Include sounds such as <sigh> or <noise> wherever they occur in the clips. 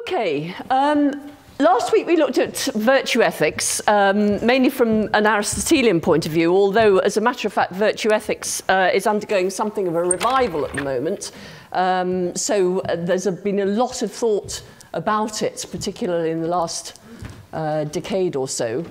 Okay. Um, Last week we looked at virtue ethics, um, mainly from an Aristotelian point of view, although, as a matter of fact, virtue ethics uh, is undergoing something of a revival at the moment. Um, so uh, there's a, been a lot of thought about it, particularly in the last uh, decade or so.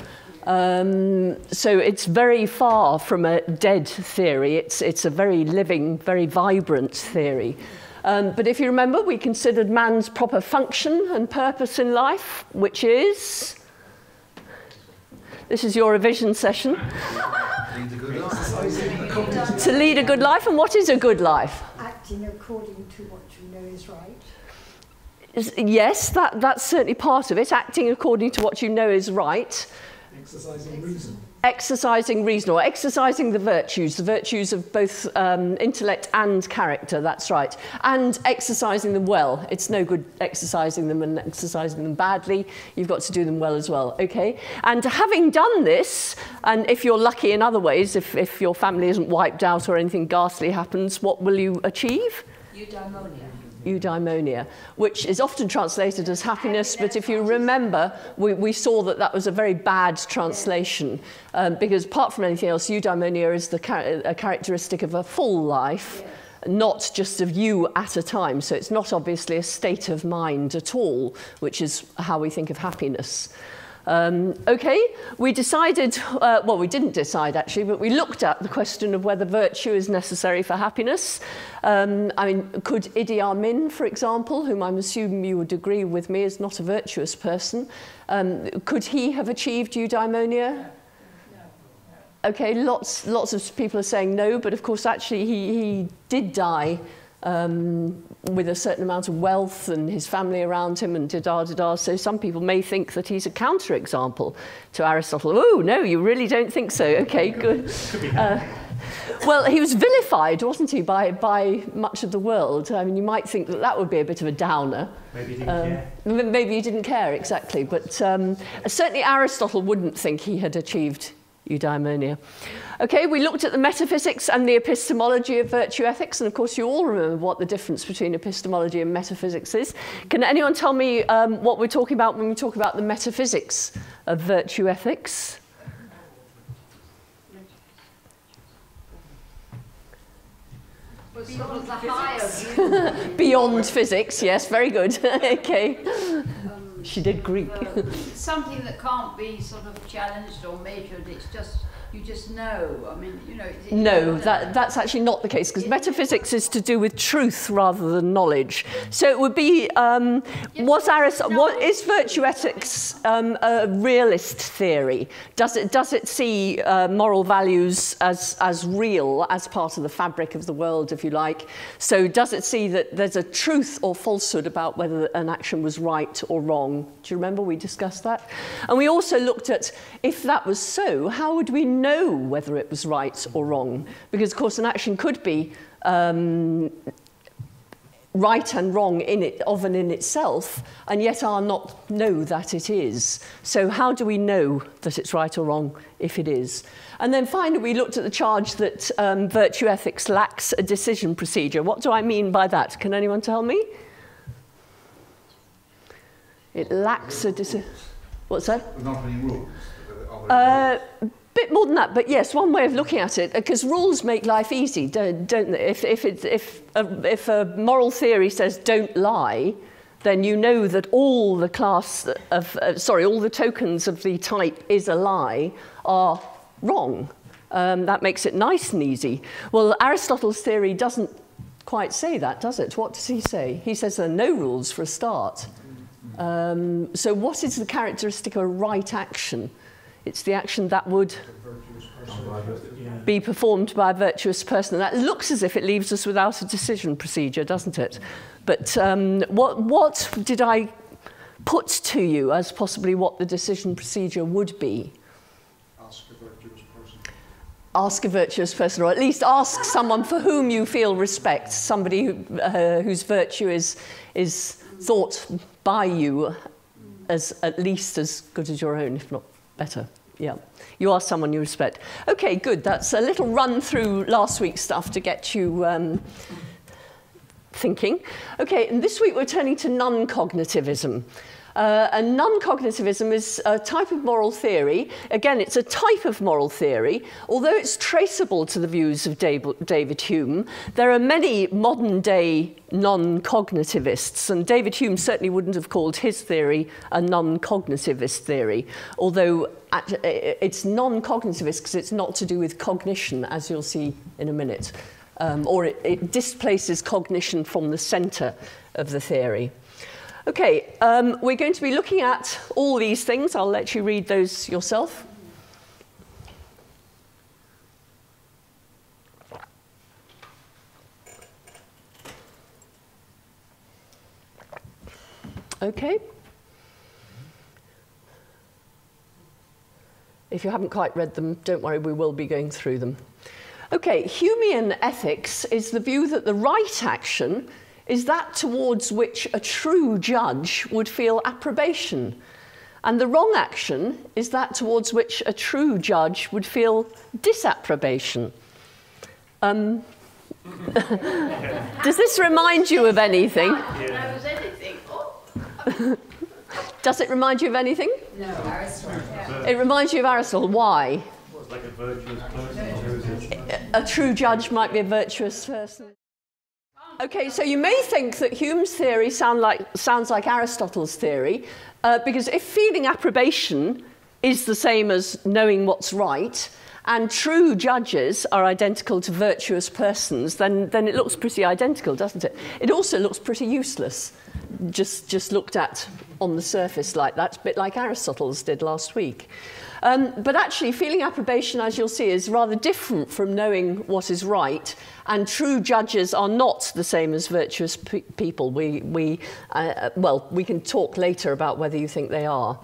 Um, so it's very far from a dead theory. It's, it's a very living, very vibrant theory. Um, but if you remember, we considered man's proper function and purpose in life, which is. This is your revision session. to lead a good life. And what is a good life? Acting according to what you know is right. Yes, that, that's certainly part of it. Acting according to what you know is right. Exercising reason exercising reason or exercising the virtues, the virtues of both um, intellect and character, that's right, and exercising them well. It's no good exercising them and exercising them badly. You've got to do them well as well, okay? And having done this, and if you're lucky in other ways, if, if your family isn't wiped out or anything ghastly happens, what will you achieve? Eudaimonia eudaimonia, which is often translated as happiness, but if you remember, we, we saw that that was a very bad translation, um, because apart from anything else, eudaimonia is the char a characteristic of a full life, not just of you at a time. So it's not obviously a state of mind at all, which is how we think of happiness. Um, okay, we decided, uh, well, we didn't decide actually, but we looked at the question of whether virtue is necessary for happiness. Um, I mean, could Idi Amin, for example, whom I'm assuming you would agree with me is not a virtuous person, um, could he have achieved eudaimonia? Okay, lots, lots of people are saying no, but of course, actually, he, he did die um, with a certain amount of wealth and his family around him and da da da. So some people may think that he's a counterexample to Aristotle. Oh, no, you really don't think so. Okay, good. Uh, well, he was vilified, wasn't he, by, by much of the world. I mean, you might think that that would be a bit of a downer. Maybe he didn't um, care. Maybe he didn't care, exactly. But um, certainly Aristotle wouldn't think he had achieved eudaimonia. Okay, we looked at the metaphysics and the epistemology of virtue ethics, and of course you all remember what the difference between epistemology and metaphysics is. Can anyone tell me um, what we're talking about when we talk about the metaphysics of virtue ethics? <laughs> Beyond physics, yes, very good. <laughs> okay. She did Greek. Something that can't be sort of challenged or measured, it's just you just know. I mean, you know. no, that, that's actually not the case because metaphysics is to do with truth rather than knowledge. So it would be um, was Aristotle, what is virtue ethics um, a realist theory? Does it does it see uh, moral values as as real as part of the fabric of the world, if you like? So does it see that there's a truth or falsehood about whether an action was right or wrong? Do you remember we discussed that? And we also looked at if that was so, how would we know whether it was right or wrong. Because, of course, an action could be um, right and wrong in it, of and in itself, and yet are not know that it is. So how do we know that it's right or wrong if it is? And then finally, we looked at the charge that um, virtue ethics lacks a decision procedure. What do I mean by that? Can anyone tell me? It lacks a decision. What's that? Not any rules. Uh, bit more than that, but yes, one way of looking at it, because rules make life easy, don't, they? If, if, if, a, if a moral theory says don't lie, then you know that all the class of, uh, sorry, all the tokens of the type is a lie are wrong. Um, that makes it nice and easy. Well, Aristotle's theory doesn't quite say that, does it? What does he say? He says there are no rules for a start. Um, so what is the characteristic of a right action? It's the action that would be performed by a virtuous person. And that looks as if it leaves us without a decision procedure, doesn't it? But um, what, what did I put to you as possibly what the decision procedure would be? Ask a virtuous person. Ask a virtuous person, or at least ask someone for whom you feel respect, somebody who, uh, whose virtue is, is thought by you as at least as good as your own, if not better. Yeah, you are someone you respect. Okay, good. That's a little run through last week's stuff to get you um, thinking. Okay, and this week we're turning to non cognitivism. Uh, and non-cognitivism is a type of moral theory. Again, it's a type of moral theory. Although it's traceable to the views of David Hume, there are many modern-day non-cognitivists, and David Hume certainly wouldn't have called his theory a non-cognitivist theory, although it's non-cognitivist because it's not to do with cognition, as you'll see in a minute, um, or it, it displaces cognition from the centre of the theory. Okay, um, we're going to be looking at all these things. I'll let you read those yourself. Okay. If you haven't quite read them, don't worry, we will be going through them. Okay, Humean ethics is the view that the right action is that towards which a true judge would feel approbation. And the wrong action is that towards which a true judge would feel disapprobation. Um, <laughs> does this remind you of anything? Oh. <laughs> Does it remind you of anything? No, Aristotle. It reminds you of Aristotle. Why? Like a virtuous person. A true judge might be a virtuous person. Okay, so you may think that Hume's theory sound like, sounds like Aristotle's theory, uh, because if feeling approbation is the same as knowing what's right, and true judges are identical to virtuous persons, then, then it looks pretty identical, doesn't it? It also looks pretty useless, just, just looked at on the surface like that, a bit like Aristotle's did last week. Um, but actually, feeling approbation, as you'll see, is rather different from knowing what is right. And true judges are not the same as virtuous pe people. We, we, uh, well, we can talk later about whether you think they are.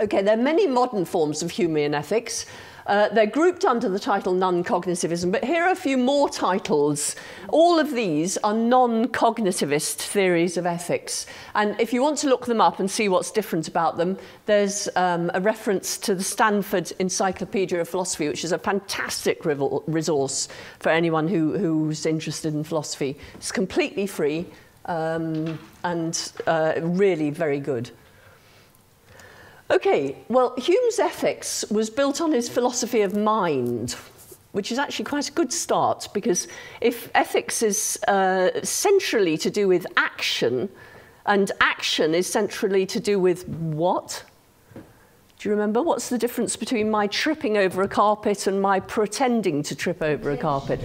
Okay, there are many modern forms of Humean ethics. Uh, they're grouped under the title non-cognitivism, but here are a few more titles. All of these are non-cognitivist theories of ethics. And if you want to look them up and see what's different about them, there's um, a reference to the Stanford Encyclopedia of Philosophy, which is a fantastic resource for anyone who, who's interested in philosophy. It's completely free um, and uh, really very good. Okay, well, Hume's ethics was built on his philosophy of mind, which is actually quite a good start because if ethics is uh, centrally to do with action, and action is centrally to do with what? Do you remember? What's the difference between my tripping over a carpet and my pretending to trip over a carpet?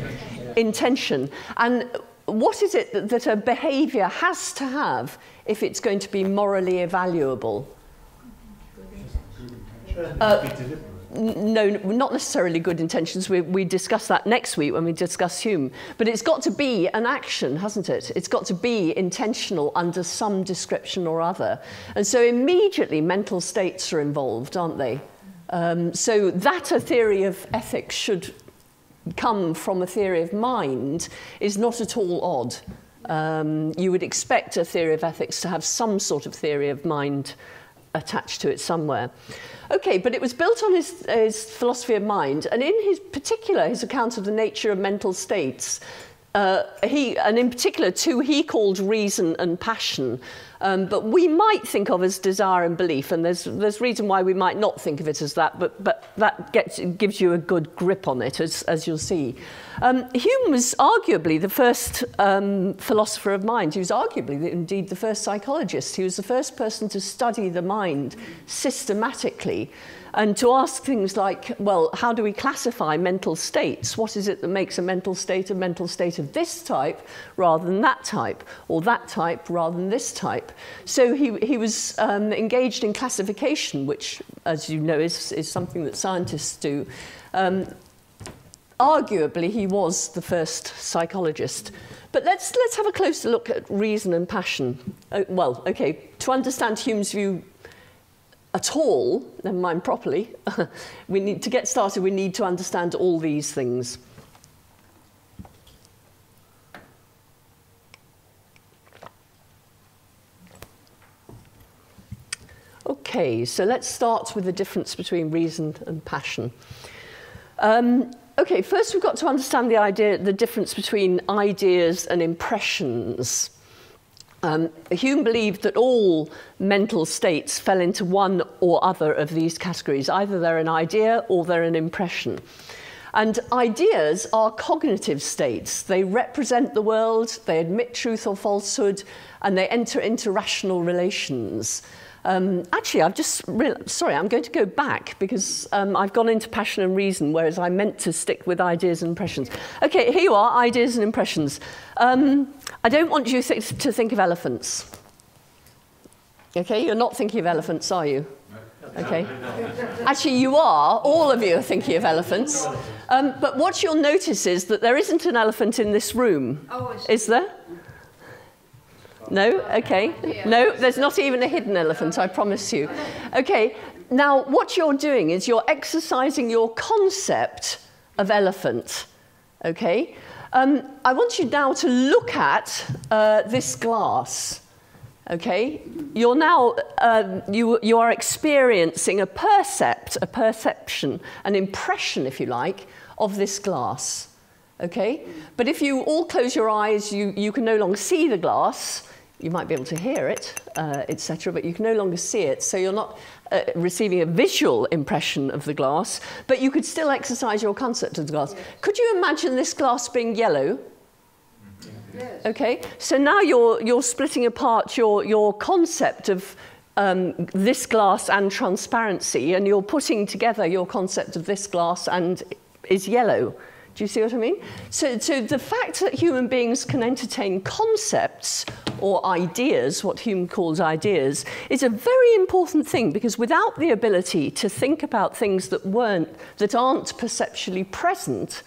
Intention. And what is it that, that a behaviour has to have if it's going to be morally evaluable? Uh, no, not necessarily good intentions. We, we discuss that next week when we discuss Hume. But it's got to be an action, hasn't it? It's got to be intentional under some description or other. And so immediately mental states are involved, aren't they? Um, so that a theory of ethics should come from a theory of mind is not at all odd. Um, you would expect a theory of ethics to have some sort of theory of mind attached to it somewhere. Okay, but it was built on his, his philosophy of mind, and in his particular, his account of the nature of mental states, uh, he, and in particular, two he called reason and passion, um, but we might think of as desire and belief, and there's, there's reason why we might not think of it as that, but, but that gets, gives you a good grip on it, as, as you'll see. Um, Hume was arguably the first um, philosopher of mind. He was arguably, the, indeed, the first psychologist. He was the first person to study the mind systematically and to ask things like, well, how do we classify mental states? What is it that makes a mental state a mental state of this type rather than that type, or that type rather than this type? So he, he was um, engaged in classification, which, as you know, is, is something that scientists do. Um, arguably, he was the first psychologist. But let's, let's have a closer look at reason and passion. Uh, well, okay, to understand Hume's view at all, never mind properly, <laughs> we need to get started, we need to understand all these things. Okay. So let's start with the difference between reason and passion. Um, okay, first we've got to understand the idea, the difference between ideas and impressions. Um, Hume believed that all mental states fell into one or other of these categories. Either they're an idea or they're an impression. And ideas are cognitive states. They represent the world, they admit truth or falsehood, and they enter into rational relations. Um, actually, I've just sorry, I'm going to go back because um, I've gone into passion and reason, whereas I meant to stick with ideas and impressions. Okay, here you are, ideas and impressions. Um, I don't want you th to think of elephants. Okay, you're not thinking of elephants, are you? Okay. Actually, you are. All of you are thinking of elephants. Um, but what you'll notice is that there isn't an elephant in this room. Oh, Is there? No? Okay. No, there's not even a hidden elephant, I promise you. Okay, now what you're doing is you're exercising your concept of elephant. Okay? Um, I want you now to look at uh, this glass. Okay? You're now, um, you, you are experiencing a percept, a perception, an impression, if you like, of this glass. Okay? But if you all close your eyes, you, you can no longer see the glass. You might be able to hear it, uh, etc., but you can no longer see it. So you're not uh, receiving a visual impression of the glass, but you could still exercise your concept of the glass. Could you imagine this glass being yellow? Yes. Okay, so now you're, you're splitting apart your, your concept of um, this glass and transparency, and you're putting together your concept of this glass and is yellow. Do you see what I mean? So, so the fact that human beings can entertain concepts or ideas, what Hume calls ideas, is a very important thing because without the ability to think about things that weren't, that aren't perceptually present,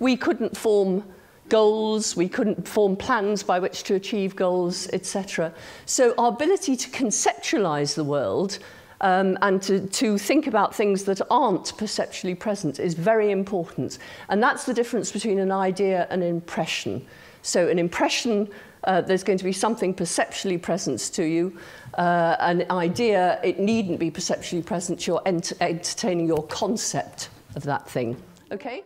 we couldn't form goals, we couldn't form plans by which to achieve goals, etc. So our ability to conceptualize the world um, and to, to think about things that aren't perceptually present is very important. And that's the difference between an idea and an impression. So an impression, uh, there's going to be something perceptually present to you. Uh, an idea, it needn't be perceptually present. You're ent entertaining your concept of that thing. Okay?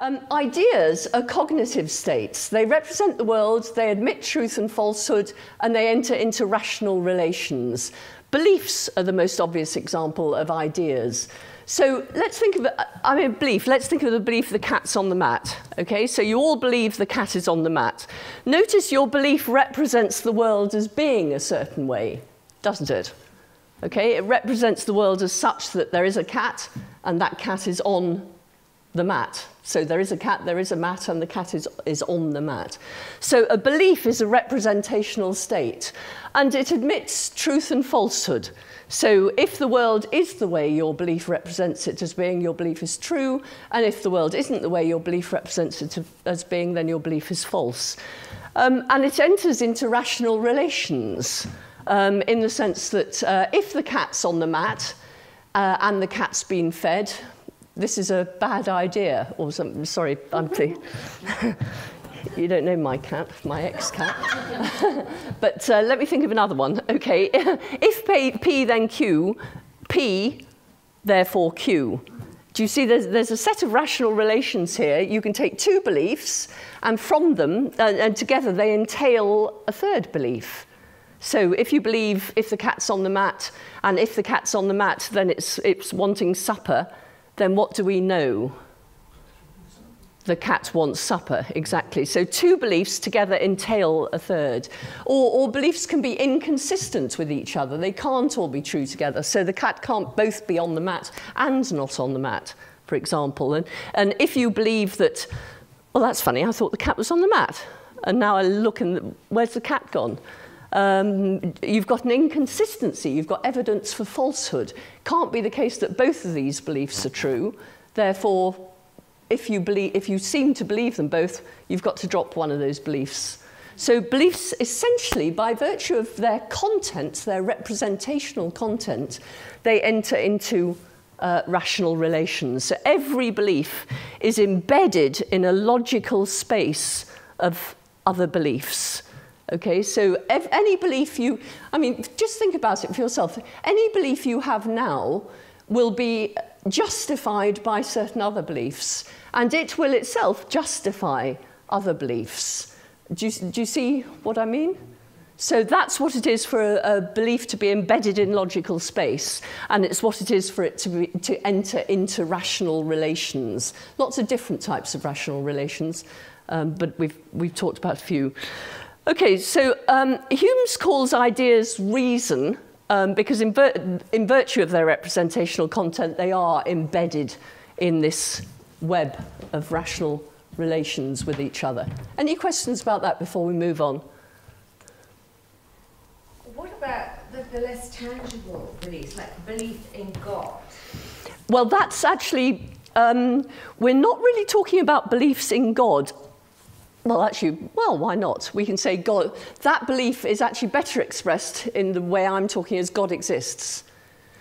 Um, ideas are cognitive states. They represent the world, they admit truth and falsehood, and they enter into rational relations. Beliefs are the most obvious example of ideas. So let's think of, I mean, belief, let's think of the belief the cat's on the mat. Okay, so you all believe the cat is on the mat. Notice your belief represents the world as being a certain way, doesn't it? Okay, it represents the world as such that there is a cat and that cat is on the mat. So there is a cat, there is a mat, and the cat is, is on the mat. So a belief is a representational state, and it admits truth and falsehood. So if the world is the way your belief represents it as being, your belief is true, and if the world isn't the way your belief represents it as being, then your belief is false. Um, and it enters into rational relations um, in the sense that uh, if the cat's on the mat uh, and the cat's been fed, this is a bad idea, or something. Sorry, I'm <laughs> <laughs> you don't know my cat, my ex-cat. <laughs> but uh, let me think of another one. Okay, if P, P then Q, P, therefore Q. Do you see there's, there's a set of rational relations here? You can take two beliefs, and from them, uh, and together they entail a third belief. So if you believe if the cat's on the mat, and if the cat's on the mat, then it's, it's wanting supper, then what do we know? The cat wants supper, exactly. So two beliefs together entail a third. Or, or beliefs can be inconsistent with each other. They can't all be true together. So the cat can't both be on the mat and not on the mat, for example. And, and if you believe that, well, that's funny, I thought the cat was on the mat. And now I look and where's the cat gone? Um, you've got an inconsistency, you've got evidence for falsehood. Can't be the case that both of these beliefs are true. Therefore, if you, believe, if you seem to believe them both, you've got to drop one of those beliefs. So beliefs essentially, by virtue of their content, their representational content, they enter into uh, rational relations. So every belief is embedded in a logical space of other beliefs. Okay, so if any belief you, I mean, just think about it for yourself. Any belief you have now will be justified by certain other beliefs, and it will itself justify other beliefs. Do you, do you see what I mean? So that's what it is for a, a belief to be embedded in logical space, and it's what it is for it to, be, to enter into rational relations. Lots of different types of rational relations, um, but we've, we've talked about a few. Okay, so um, Hume calls ideas reason um, because in, vir in virtue of their representational content, they are embedded in this web of rational relations with each other. Any questions about that before we move on? What about the, the less tangible beliefs, like belief in God? Well, that's actually, um, we're not really talking about beliefs in God. Well, actually, well, why not? We can say God, that belief is actually better expressed in the way I'm talking as God exists.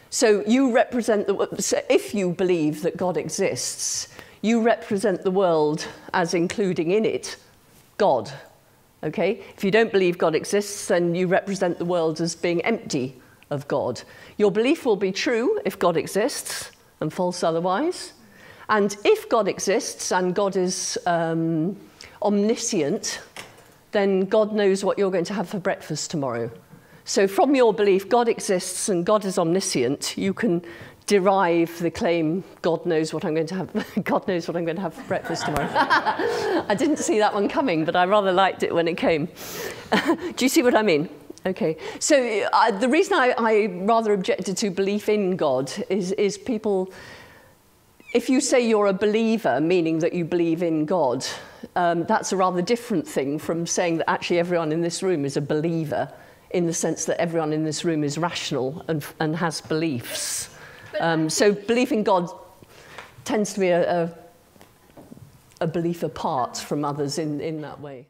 So you represent the, so if you believe that God exists, you represent the world as including in it God. Okay? If you don't believe God exists, then you represent the world as being empty of God. Your belief will be true if God exists and false otherwise. And if God exists and God is um, omniscient, then God knows what you're going to have for breakfast tomorrow. So, from your belief, God exists and God is omniscient, you can derive the claim, God knows what I'm going to have, <laughs> God knows what I'm going to have for breakfast tomorrow. <laughs> I didn't see that one coming, but I rather liked it when it came. <laughs> Do you see what I mean? Okay, so uh, the reason I, I rather objected to belief in God is, is people, if you say you're a believer, meaning that you believe in God, um, that's a rather different thing from saying that actually everyone in this room is a believer in the sense that everyone in this room is rational and, and has beliefs. Um, so belief in God tends to be a, a, a belief apart from others in, in that way.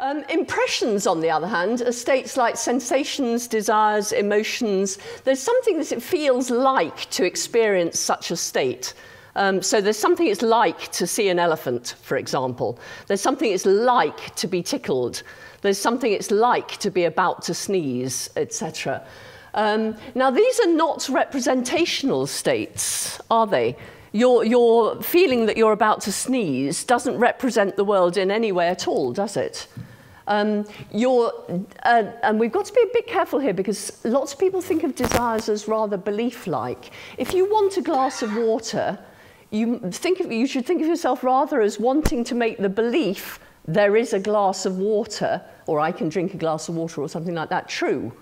Um, impressions, on the other hand, are states like sensations, desires, emotions. There's something that it feels like to experience such a state. Um, so there's something it's like to see an elephant, for example. There's something it's like to be tickled. There's something it's like to be about to sneeze, etc. Um, now, these are not representational states, are they? Your, your feeling that you're about to sneeze doesn't represent the world in any way at all, does it? Um, uh, and we've got to be a bit careful here because lots of people think of desires as rather belief-like. If you want a glass of water, you, think of, you should think of yourself rather as wanting to make the belief there is a glass of water, or I can drink a glass of water, or something like that, true.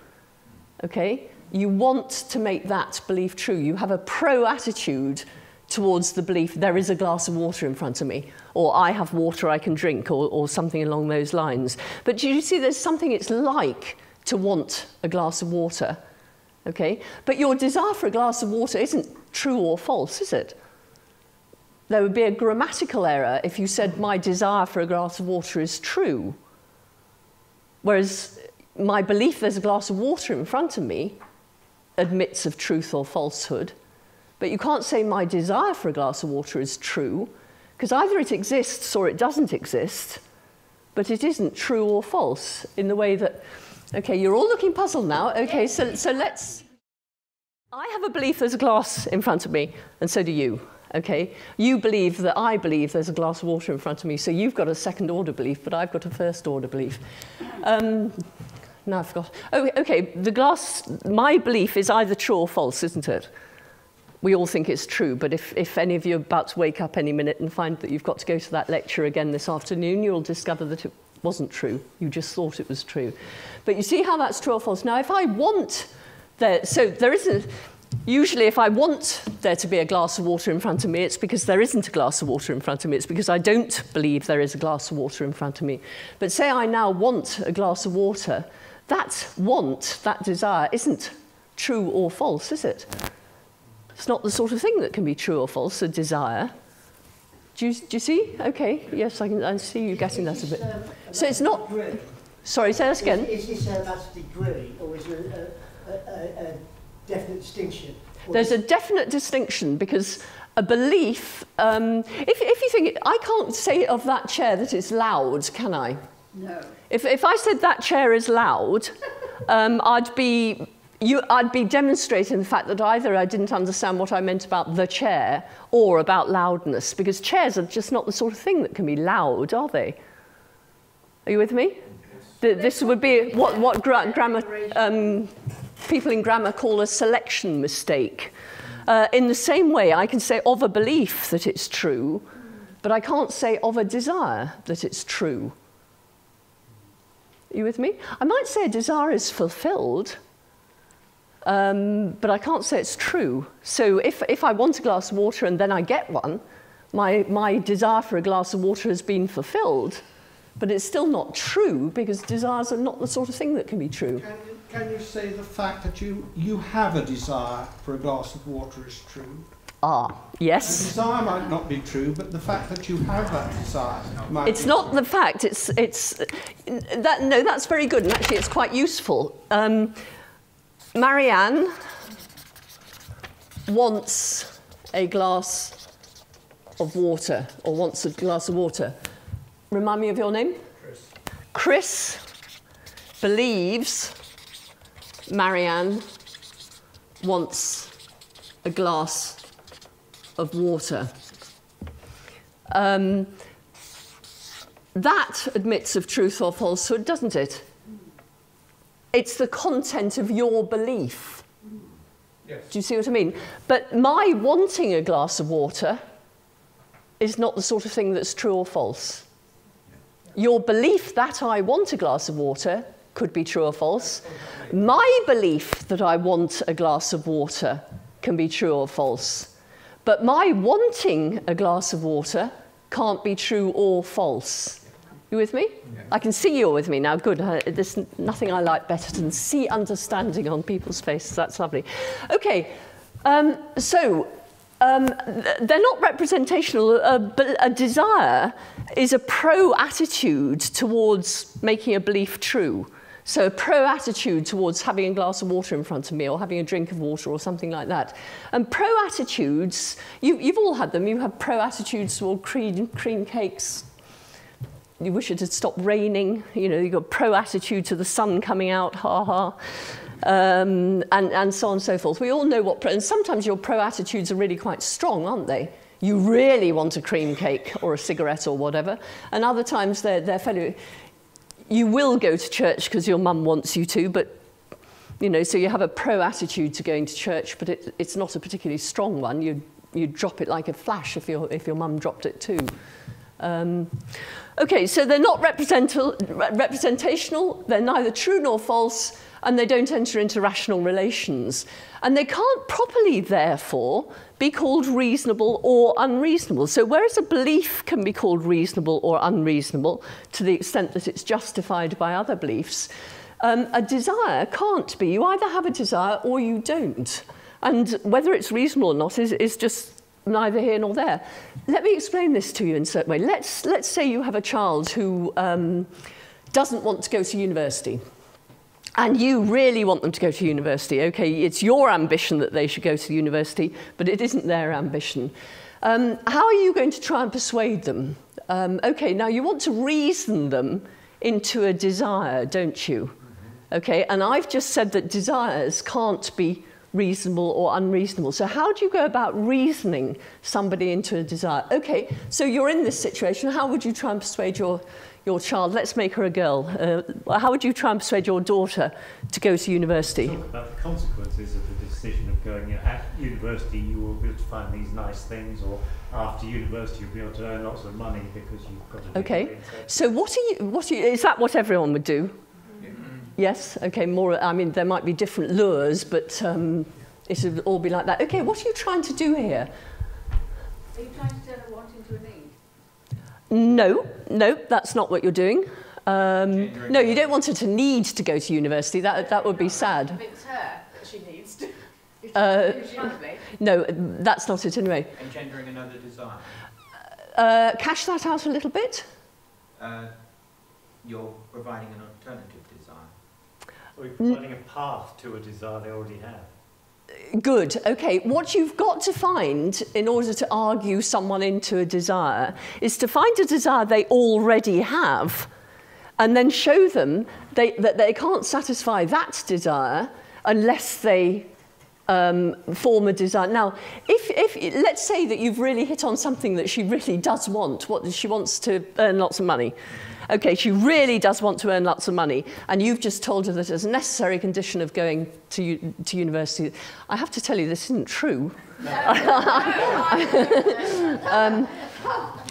Okay? You want to make that belief true. You have a pro attitude towards the belief there is a glass of water in front of me, or I have water I can drink, or, or something along those lines. But you see there's something it's like to want a glass of water? Okay? But your desire for a glass of water isn't true or false, is it? There would be a grammatical error if you said my desire for a glass of water is true. Whereas my belief there's a glass of water in front of me admits of truth or falsehood. But you can't say my desire for a glass of water is true, because either it exists or it doesn't exist, but it isn't true or false in the way that, okay, you're all looking puzzled now. Okay, so, so let's. I have a belief there's a glass in front of me, and so do you. Okay, you believe that I believe there's a glass of water in front of me, so you've got a second order belief, but I've got a first order belief. Um, no, I forgot. Oh, okay, the glass, my belief is either true or false, isn't it? We all think it's true, but if, if any of you are about to wake up any minute and find that you've got to go to that lecture again this afternoon, you'll discover that it wasn't true. You just thought it was true. But you see how that's true or false. Now, if I want there, so there isn't, usually if I want there to be a glass of water in front of me, it's because there isn't a glass of water in front of me. It's because I don't believe there is a glass of water in front of me. But say I now want a glass of water, that want, that desire, isn't true or false, is it? It's not the sort of thing that can be true or false, a desire. Do you, do you see? Okay, yes, I can I see you getting that a bit. So it's not- Degree. Sorry, say that again. Is, is this a degree or is there a, a, a, a definite distinction? There's a definite distinction because a belief, um, if, if you think, I can't say of that chair that it's loud, can I? No. If, if I said that chair is loud, um, I'd be you, I'd be demonstrating the fact that either I didn't understand what I meant about the chair or about loudness, because chairs are just not the sort of thing that can be loud, are they? Are you with me? The, this would be what, what gra grammar, um, people in grammar call a selection mistake. Uh, in the same way, I can say of a belief that it's true, but I can't say of a desire that it's true. Are you with me? I might say a desire is fulfilled, um, but I can't say it's true. So if, if I want a glass of water and then I get one, my, my desire for a glass of water has been fulfilled, but it's still not true because desires are not the sort of thing that can be true. Can you, say the fact that you, you have a desire for a glass of water is true? Ah, The yes. desire might not be true, but the fact that you have that desire might It's be not true. the fact, it's, it's, that, no, that's very good, and actually it's quite useful. Um, Marianne wants a glass of water, or wants a glass of water. Remind me of your name? Chris. Chris believes Marianne wants a glass of water. Um, that admits of truth or falsehood, doesn't it? It's the content of your belief. Yes. Do you see what I mean? But my wanting a glass of water is not the sort of thing that's true or false. Your belief that I want a glass of water could be true or false. My belief that I want a glass of water can be true or false. But my wanting a glass of water can't be true or false. You with me? I can see you're with me now. Good. Uh, There's nothing I like better than see understanding on people's faces. That's lovely. Okay. Um, so um, they're not representational. But a desire is a pro attitude towards making a belief true. So a pro attitude towards having a glass of water in front of me or having a drink of water or something like that. And pro attitudes, you, you've all had them. You have pro attitudes toward cream, cream cakes, you wish it had stopped raining. You know, you've got pro attitude to the sun coming out, ha ha, um, and, and so on and so forth. We all know what pro, and sometimes your pro attitudes are really quite strong, aren't they? You really want a cream cake or a cigarette or whatever, and other times they're, they're fairly. You will go to church because your mum wants you to, but you know, so you have a pro attitude to going to church, but it, it's not a particularly strong one. You you drop it like a flash if your if your mum dropped it too. Um, okay, so they're not representational, they're neither true nor false, and they don't enter into rational relations. And they can't properly, therefore, be called reasonable or unreasonable. So, whereas a belief can be called reasonable or unreasonable to the extent that it's justified by other beliefs, um, a desire can't be. You either have a desire or you don't. And whether it's reasonable or not is, is just neither here nor there. Let me explain this to you in a certain way. Let's, let's say you have a child who um, doesn't want to go to university. And you really want them to go to university. Okay, it's your ambition that they should go to university, but it isn't their ambition. Um, how are you going to try and persuade them? Um, okay, now you want to reason them into a desire, don't you? Okay, and I've just said that desires can't be reasonable or unreasonable. So how do you go about reasoning somebody into a desire? Okay, so you're in this situation. How would you try and persuade your, your child? Let's make her a girl. Uh, how would you try and persuade your daughter to go to university? Talk about the consequences of the decision of going at university. You will be able to find these nice things, or after university, you'll be able to earn lots of money because you've got a Okay. degree, etc. So what are you, what are you, is that what everyone would do? Yes, okay, more, I mean, there might be different lures, but um, it would all be like that. Okay, what are you trying to do here? Are you trying to tell No, no, that's not what you're doing. Um, no, you don't want her to need to go to university. That, that would be sad. Convince her that she needs to. <laughs> Uh, no, that's not it anyway. engendering another desire. Uh, cash that out a little bit. Uh, you're providing an alternative desire. Or you're providing a path to a desire they already have. Good. Okay. What you've got to find in order to argue someone into a desire is to find a desire they already have and then show them they, that they can't satisfy that desire unless they um, form a desire. Now, if, if let's say that you've really hit on something that she really does want, what she wants to earn lots of money. Okay, she really does want to earn lots of money, and you've just told her that as a necessary condition of going to, to university. I have to tell you, this isn't true. <laughs> um,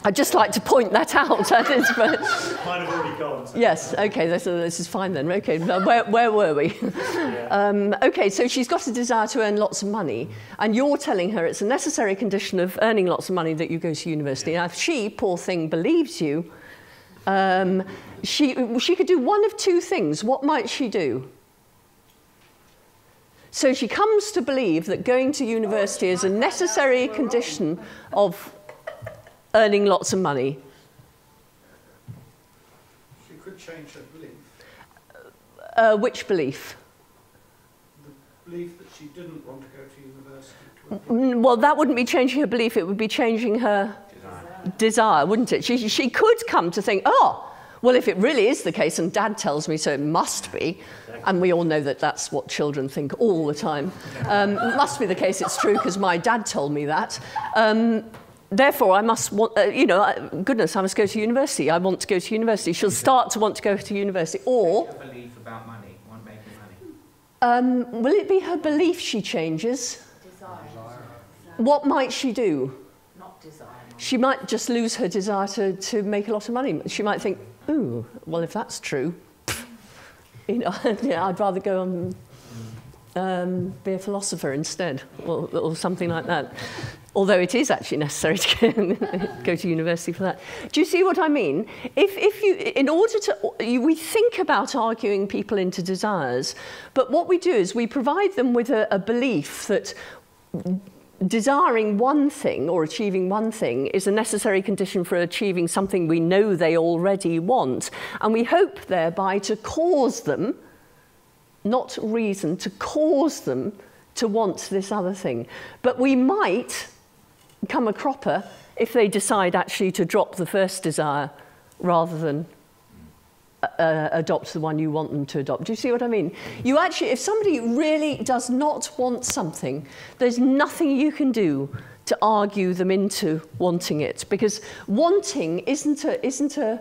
I'd just like to point that out. <laughs> That is, but Might have already gone. so- yes, okay, this, this is fine then. Okay, now where, where were we? <laughs> Um, okay, so she's got a desire to earn lots of money, and you're telling her it's a necessary condition of earning lots of money that you go to university. Now, if she, poor thing, believes you, um, she, she could do one of two things. What might she do? So she comes to believe that going to university is a necessary condition of earning lots of money. She could change her belief. Uh, which belief? The belief that she didn't want to go to university. To Well, that wouldn't be changing her belief, it would be changing her desire, wouldn't it? She, she could come to think, oh, well, if it really is the case, and dad tells me so, it must be. And we all know that that's what children think all the time. Um, must be the case, it's true, because my dad told me that. Um, therefore, I must want, uh, you know, goodness, I must go to university. I want to go to university. She'll start to want to go to university. Or, Her belief about money, want making money. um, will it be her belief she changes? Desire. What might she do? Not desire. She might just lose her desire to, to make a lot of money. She might think, ooh, well, if that's true, <laughs> you know, <laughs> yeah, I'd rather go and um, be a philosopher instead, or, or something like that. Although it is actually necessary to <laughs> go to university for that. Do you see what I mean? If, if you, in order to, you, we think about arguing people into desires, but what we do is we provide them with a, a belief that desiring one thing or achieving one thing is a necessary condition for achieving something we know they already want. And we hope thereby to cause them, not reason, to cause them to want this other thing. But we might come a cropper if they decide actually to drop the first desire rather than uh, adopt the one you want them to adopt. Do you see what I mean? You actually, if somebody really does not want something, there's nothing you can do to argue them into wanting it because wanting isn't a, isn't a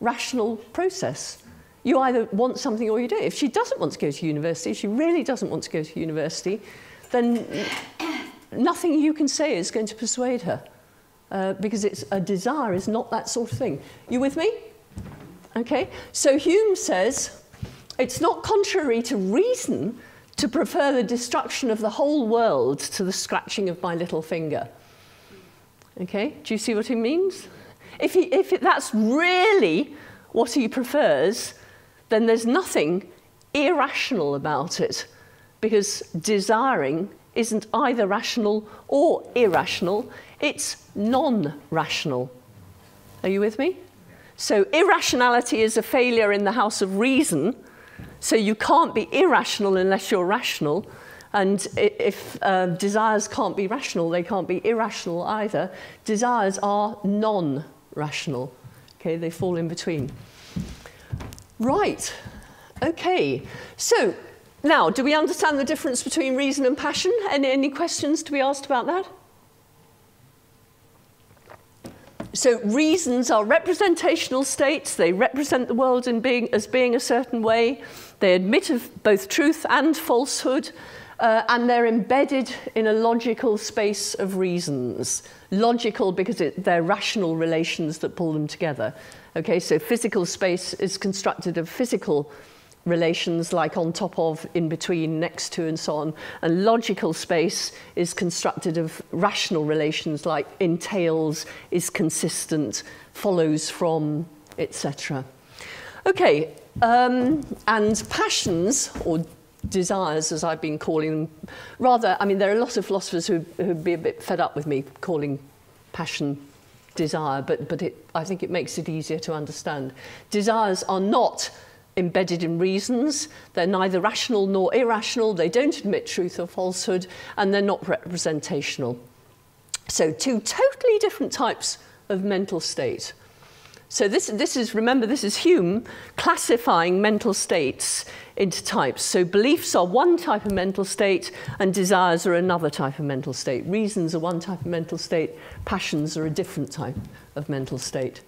rational process. You either want something or you don't. If she doesn't want to go to university, if she really doesn't want to go to university, then nothing you can say is going to persuade her uh, because it's a desire is not that sort of thing. You with me? Okay, so Hume says it's not contrary to reason to prefer the destruction of the whole world to the scratching of my little finger. Okay, do you see what he means? If, he, if it, that's really what he prefers, then there's nothing irrational about it because desiring isn't either rational or irrational, it's non rational. Are you with me? So irrationality is a failure in the house of reason. So you can't be irrational unless you're rational. And if uh, desires can't be rational, they can't be irrational either. Desires are non-rational. Okay, they fall in between. Right. Okay. So now, do we understand the difference between reason and passion? Any, any questions to be asked about that? So reasons are representational states. They represent the world in being, as being a certain way. They admit of both truth and falsehood. Uh, and they're embedded in a logical space of reasons. Logical because it, they're rational relations that pull them together. Okay, so physical space is constructed of physical relations like on top of, in between, next to, and so on. And logical space is constructed of rational relations like entails, is consistent, follows from, etc. Okay, um, and passions, or desires, as I've been calling them, rather, I mean, there are a lot of philosophers who who'd be a bit fed up with me calling passion desire, but, but it, I think it makes it easier to understand. Desires are not embedded in reasons. They're neither rational nor irrational. They don't admit truth or falsehood, and they're not representational. So, two totally different types of mental state. So this, this is, remember, this is Hume classifying mental states into types. So beliefs are one type of mental state and desires are another type of mental state. Reasons are one type of mental state, passions are a different type of mental state.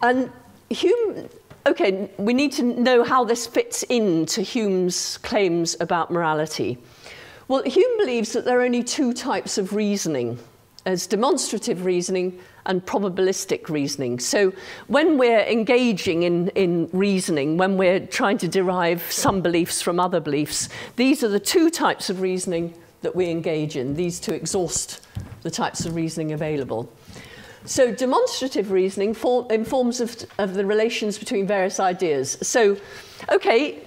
And Hume, okay, we need to know how this fits into Hume's claims about morality. Well, Hume believes that there are only two types of reasoning. There's demonstrative reasoning and probabilistic reasoning. So when we're engaging in, in reasoning, when we're trying to derive some beliefs from other beliefs, these are the two types of reasoning that we engage in, these two exhaust the types of reasoning available. So demonstrative reasoning for, informs of, of the relations between various ideas. So, okay,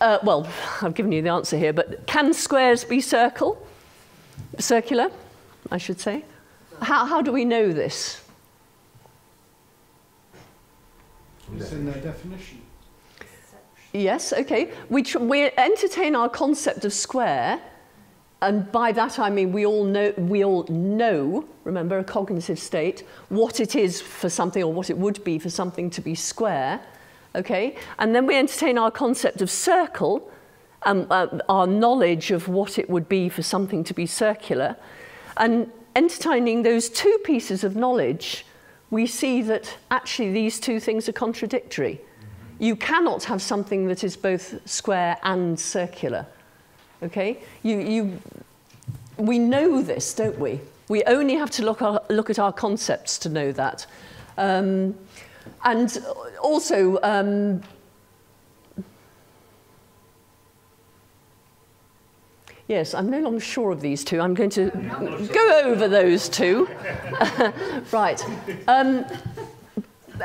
uh, well, <laughs> I've given you the answer here, but can squares be circle? Circular, I should say. How, how do we know this? It's in their definition. Yes, okay. We, we entertain our concept of square, and by that I mean we all know, we all know, remember, a cognitive state, what it is for something or what it would be for something to be square, okay? And then we entertain our concept of circle, um, uh, our knowledge of what it would be for something to be circular. And entertaining those two pieces of knowledge, we see that actually these two things are contradictory. You cannot have something that is both square and circular. Okay? You, you, we know this, don't we? We only have to look, our, look at our concepts to know that. Um, and also, um, Yes, I'm no longer sure of these two. I'm going to go over those two. <laughs> right. Um,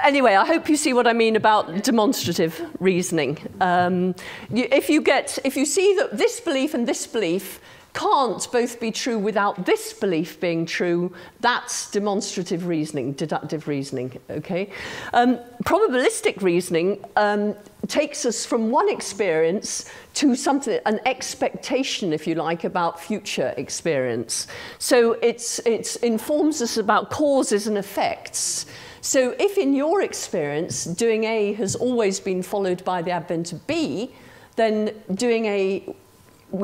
anyway, I hope you see what I mean about demonstrative reasoning. Um, you, if you get, if you see that this belief and this belief can't both be true without this belief being true, that's demonstrative reasoning, deductive reasoning, okay? Um, probabilistic reasoning um, takes us from one experience to something, an expectation, if you like, about future experience. So it's, it informs us about causes and effects. So if in your experience doing A has always been followed by the advent of B, then doing A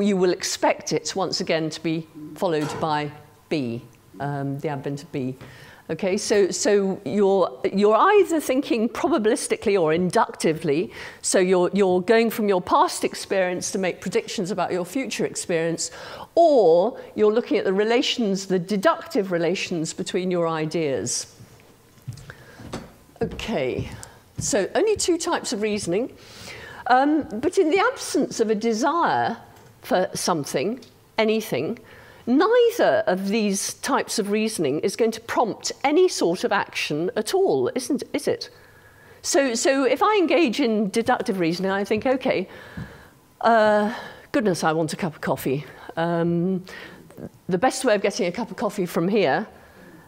you will expect it once again to be followed by B, um, the advent of B. Okay, so, so you're, you're either thinking probabilistically or inductively, so you're, you're going from your past experience to make predictions about your future experience, or you're looking at the relations, the deductive relations between your ideas. Okay, so only two types of reasoning. Um, but in the absence of a desire for something, anything, neither of these types of reasoning is going to prompt any sort of action at all, isn't is it? So, so if I engage in deductive reasoning, I think, okay, uh, goodness, I want a cup of coffee. Um, the best way of getting a cup of coffee from here,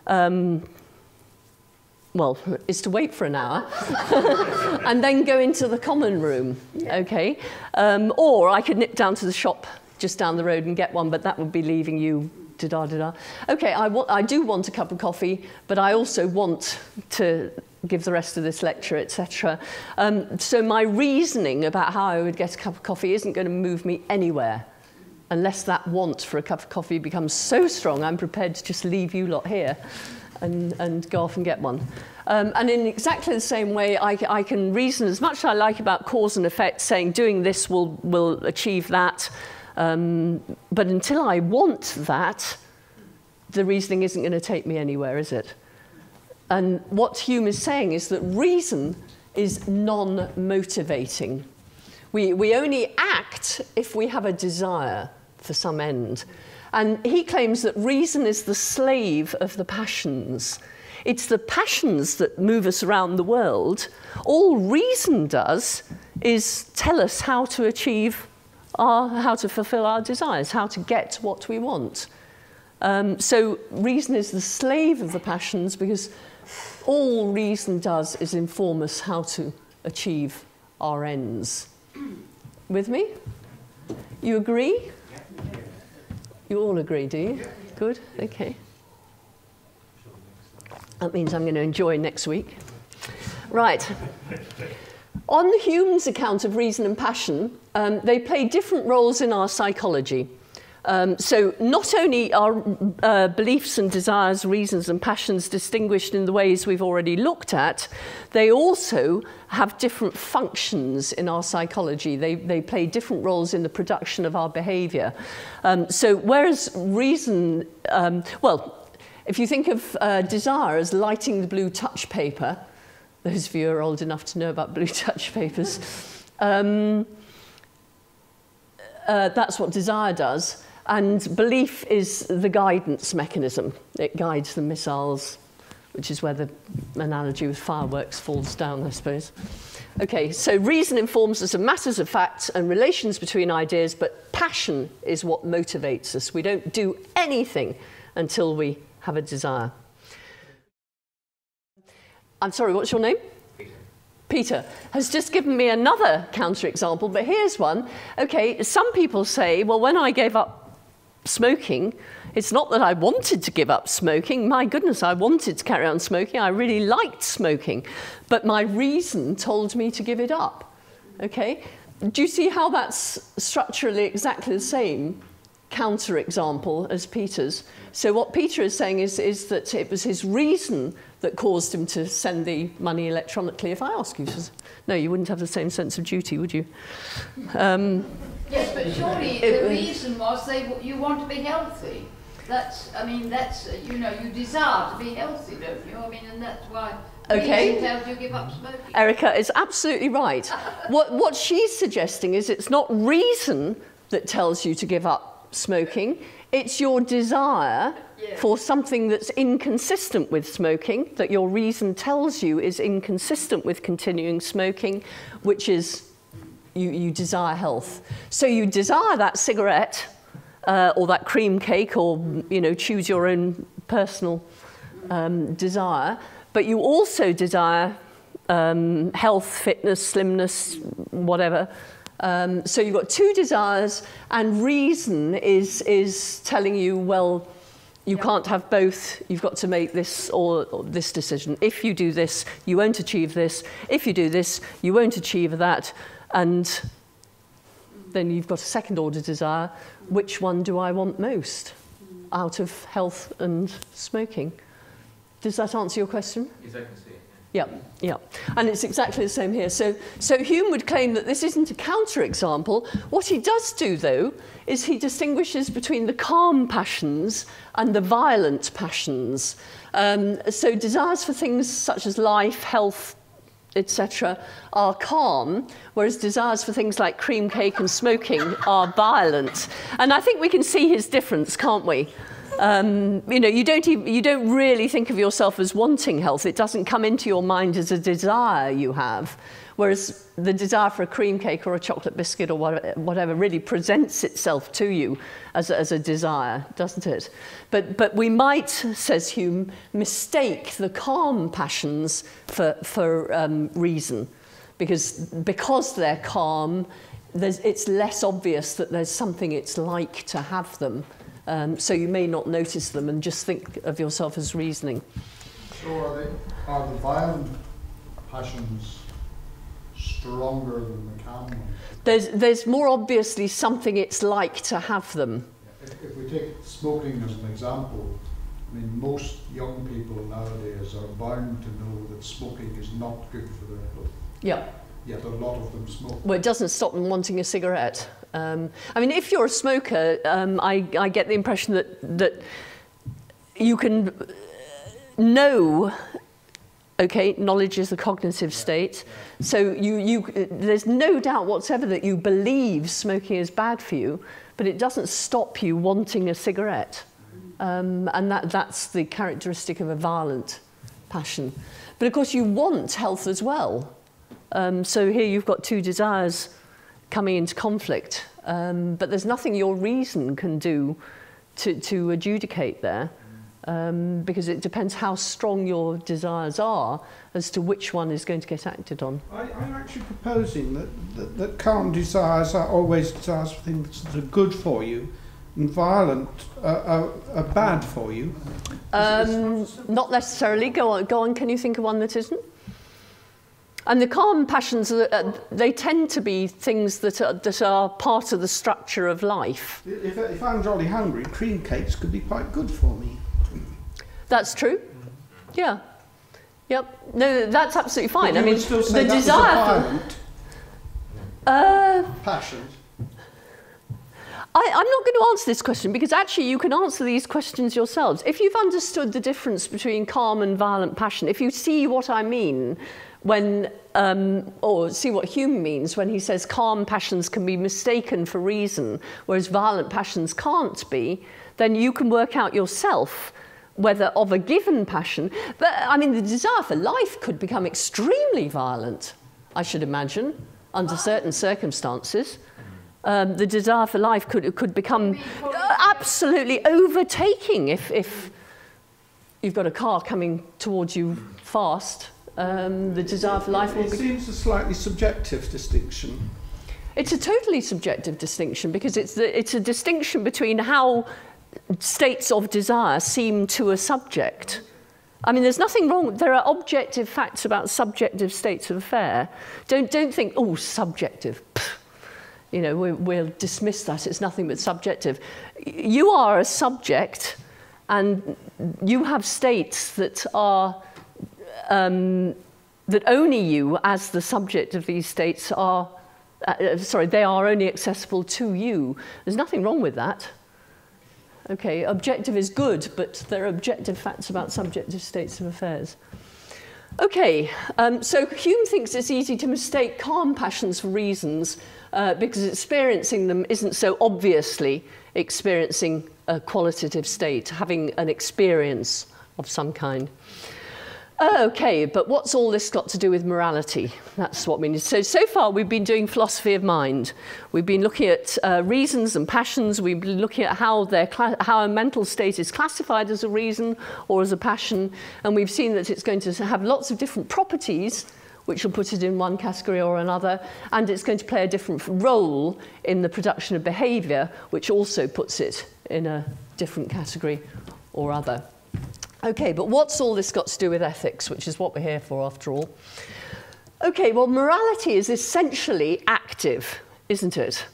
um, well, is to wait for an hour <laughs> and then go into the common room, okay? Um, or I could nip down to the shop just down the road and get one, but that would be leaving you da da da. Okay, I, I do want a cup of coffee, but I also want to give the rest of this lecture, etc. Um, so my reasoning about how I would get a cup of coffee isn't going to move me anywhere unless that want for a cup of coffee becomes so strong, I'm prepared to just leave you lot here and, and go off and get one. Um, and in exactly the same way, I, I can reason as much as I like about cause and effect, saying doing this will, will achieve that. Um, but until I want that, the reasoning isn't going to take me anywhere, is it? And what Hume is saying is that reason is non motivating. We, we only act if we have a desire for some end. And he claims that reason is the slave of the passions. It's the passions that move us around the world. All reason does is tell us how to achieve our, how to fulfill our desires, how to get what we want. Um, so reason is the slave of the passions because all reason does is inform us how to achieve our ends. With me? You agree? You all agree, do you? Good, okay. That means I'm going to enjoy next week. Right. On Hume's account of reason and passion, um, they play different roles in our psychology. Um, so not only are uh, beliefs and desires, reasons and passions distinguished in the ways we've already looked at, they also have different functions in our psychology. They, they play different roles in the production of our behavior. Um, so whereas reason, um, well, if you think of uh, desire as lighting the blue touch paper, those of you who are old enough to know about blue <laughs> touch papers, um, uh, that's what desire does. And belief is the guidance mechanism. It guides the missiles, which is where the analogy with fireworks falls down, I suppose. Okay, so reason informs us of matters of fact and relations between ideas, but passion is what motivates us. We don't do anything until we have a desire. I'm sorry, what's your name? Peter has just given me another counterexample, but here's one. Okay, some people say, well, when I gave up smoking, it's not that I wanted to give up smoking. My goodness, I wanted to carry on smoking. I really liked smoking. But my reason told me to give it up. Okay? Do you see how that's structurally exactly the same counterexample as Peter's? So what Peter is saying is, is that it was his reason that caused him to send the money electronically. If I ask you, no, you wouldn't have the same sense of duty, would you? Um, Yes, but surely the reason was they w- you want to be healthy. That's I mean that's uh, you know you desire to be healthy, don't you? I mean, and that's why Okay. you give up smoking. Erica is absolutely right. <laughs> What, what she's suggesting is it's not reason that tells you to give up smoking, it's your desire Yeah. for something that's inconsistent with smoking, that your reason tells you is inconsistent with continuing smoking, which is you, you desire health. So you desire that cigarette uh, or that cream cake or, you know, choose your own personal um, desire, but you also desire um, health, fitness, slimness, whatever. Um, so you've got two desires, and reason is, is telling you, well, you can't have both. You've got to make this or, or this decision. If you do this, you won't achieve this. If you do this, you won't achieve that. And then you've got a second order desire. Which one do I want most out of health and smoking? Does that answer your question? Yes, I can see. Yeah, yeah. And it's exactly the same here. So, so Hume would claim that this isn't a counterexample. What he does do, though, is he distinguishes between the calm passions and the violent passions. Um, so desires for things such as life, health, etc., are calm, whereas desires for things like cream cake and smoking are violent. And I think we can see his difference, can't we? Um, you know, you don't, even, you don't really think of yourself as wanting health. It doesn't come into your mind as a desire you have. Whereas the desire for a cream cake or a chocolate biscuit or whatever really presents itself to you as a, as a desire, doesn't it? But, but we might, says Hume, mistake the calm passions for, for um, reason. Because, because they're calm, it's less obvious that there's something it's like to have them. Um, so you may not notice them and just think of yourself as reasoning. So are, they, are the violent passions stronger than the ones? There's, there's more obviously something it's like to have them. If, if we take smoking as an example, I mean, most young people nowadays are bound to know that smoking is not good for their health. Yeah. Yet a lot of them smoke. Well, it doesn't stop them wanting a cigarette. Um, I mean, if you're a smoker, um, I, I get the impression that, that you can know, okay, knowledge is the cognitive state. So you, you, there's no doubt whatsoever that you believe smoking is bad for you, but it doesn't stop you wanting a cigarette. Um, and that, that's the characteristic of a violent passion. But of course, you want health as well. Um, so here you've got two desires coming into conflict, um, but there's nothing your reason can do to, to adjudicate there, um, because it depends how strong your desires are as to which one is going to get acted on. I, I'm actually proposing that, that, that calm desires are always desires for things that are good for you, and violent are, are, are bad for you? Um, not necessarily. Go on, go on. Can you think of one that isn't? And the calm passions, uh, they tend to be things that are, that are part of the structure of life. If, if I'm jolly hungry, cream cakes could be quite good for me. That's true. Yeah. Yep. No, that's absolutely fine. I mean, would still say the that was a desire for. Uh, passion. I, I'm not going to answer this question because actually you can answer these questions yourselves. If you've understood the difference between calm and violent passion, if you see what I mean when, um, or see what Hume means when he says calm passions can be mistaken for reason, whereas violent passions can't be, then you can work out yourself whether of a given passion. But I mean, the desire for life could become extremely violent, I should imagine, under certain circumstances. Um, the desire for life could, could become absolutely overtaking if, if you've got a car coming towards you fast. Um, the desire for life will It seems a slightly subjective distinction. It's a totally subjective distinction because it's, the, it's a distinction between how states of desire seem to a subject. I mean, there's nothing wrong. There are objective facts about subjective states of affair. Don't, don't think, oh, subjective. You know, we, we'll dismiss that. It's nothing but subjective. You are a subject, and you have states that are um, that only you, as the subject of these states, are. Uh, sorry, they are only accessible to you. There's nothing wrong with that. Okay, objective is good, but there are objective facts about subjective states of affairs. Okay, um, so Hume thinks it's easy to mistake calm passions for reasons uh, because experiencing them isn't so obviously experiencing a qualitative state, having an experience of some kind. Okay, but what's all this got to do with morality? That's what we need. So, so far we've been doing philosophy of mind. We've been looking at uh, reasons and passions. We've been looking at how, their how a mental state is classified as a reason or as a passion. And we've seen that it's going to have lots of different properties which will put it in one category or another, and it's going to play a different role in the production of behavior, which also puts it in a different category or other. Okay, but what's all this got to do with ethics, which is what we're here for after all? Okay, well, morality is essentially active, isn't it?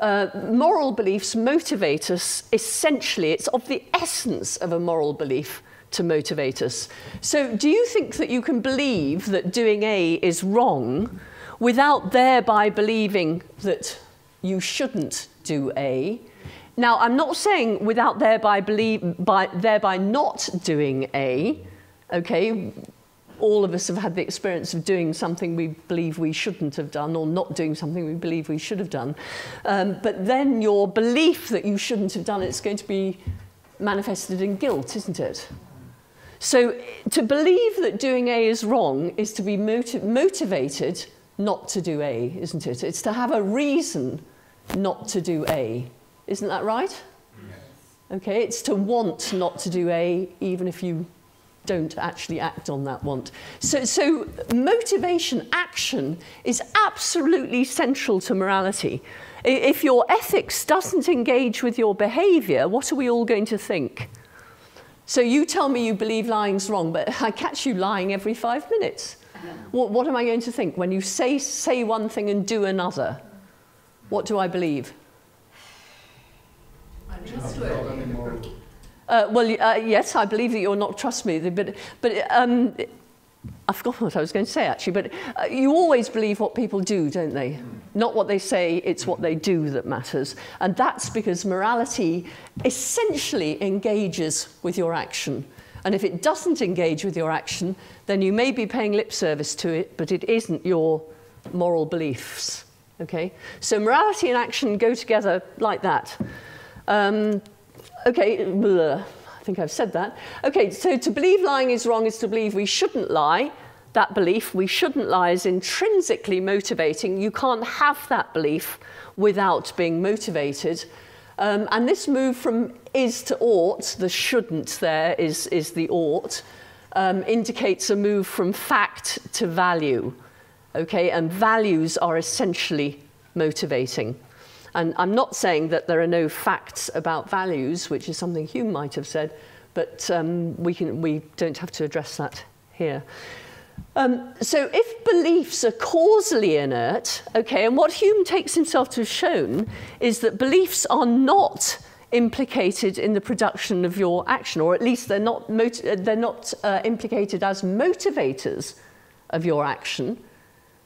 Uh, moral beliefs motivate us essentially, it's of the essence of a moral belief to motivate us. So, do you think that you can believe that doing A is wrong without thereby believing that you shouldn't do A? Now, I'm not saying without thereby, believe, by, thereby not doing A, okay? All of us have had the experience of doing something we believe we shouldn't have done or not doing something we believe we should have done. Um, but then your belief that you shouldn't have done it's going to be manifested in guilt, isn't it? So to believe that doing A is wrong is to be motiv motivated not to do A, isn't it? It's to have a reason not to do A. Isn't that right? Okay, it's to want not to do A, even if you don't actually act on that want. So, so motivation, action, is absolutely central to morality. If your ethics doesn't engage with your behaviour, what are we all going to think? So you tell me you believe lying's wrong, but <laughs> I catch you lying every five minutes. What, what am I going to think? When you say, say one thing and do another, what do I believe? Uh, well, uh, yes, I believe that you're not trustworthy, but, but um, I forgot what I was going to say actually, but uh, you always believe what people do, don't they? Not what they say, it's what they do that matters. And that's because morality essentially engages with your action. And if it doesn't engage with your action, then you may be paying lip service to it, but it isn't your moral beliefs. Okay? So morality and action go together like that. Um, okay, bleh, I think I've said that. Okay, so to believe lying is wrong is to believe we shouldn't lie. That belief, we shouldn't lie, is intrinsically motivating. You can't have that belief without being motivated. Um, and this move from is to ought, the shouldn't there is, is the ought, um, indicates a move from fact to value. Okay, and values are essentially motivating. And I'm not saying that there are no facts about values, which is something Hume might have said, but um, we, can, we don't have to address that here. Um, so if beliefs are causally inert, okay, and what Hume takes himself to have shown is that beliefs are not implicated in the production of your action, or at least they're not, they're not uh, implicated as motivators of your action.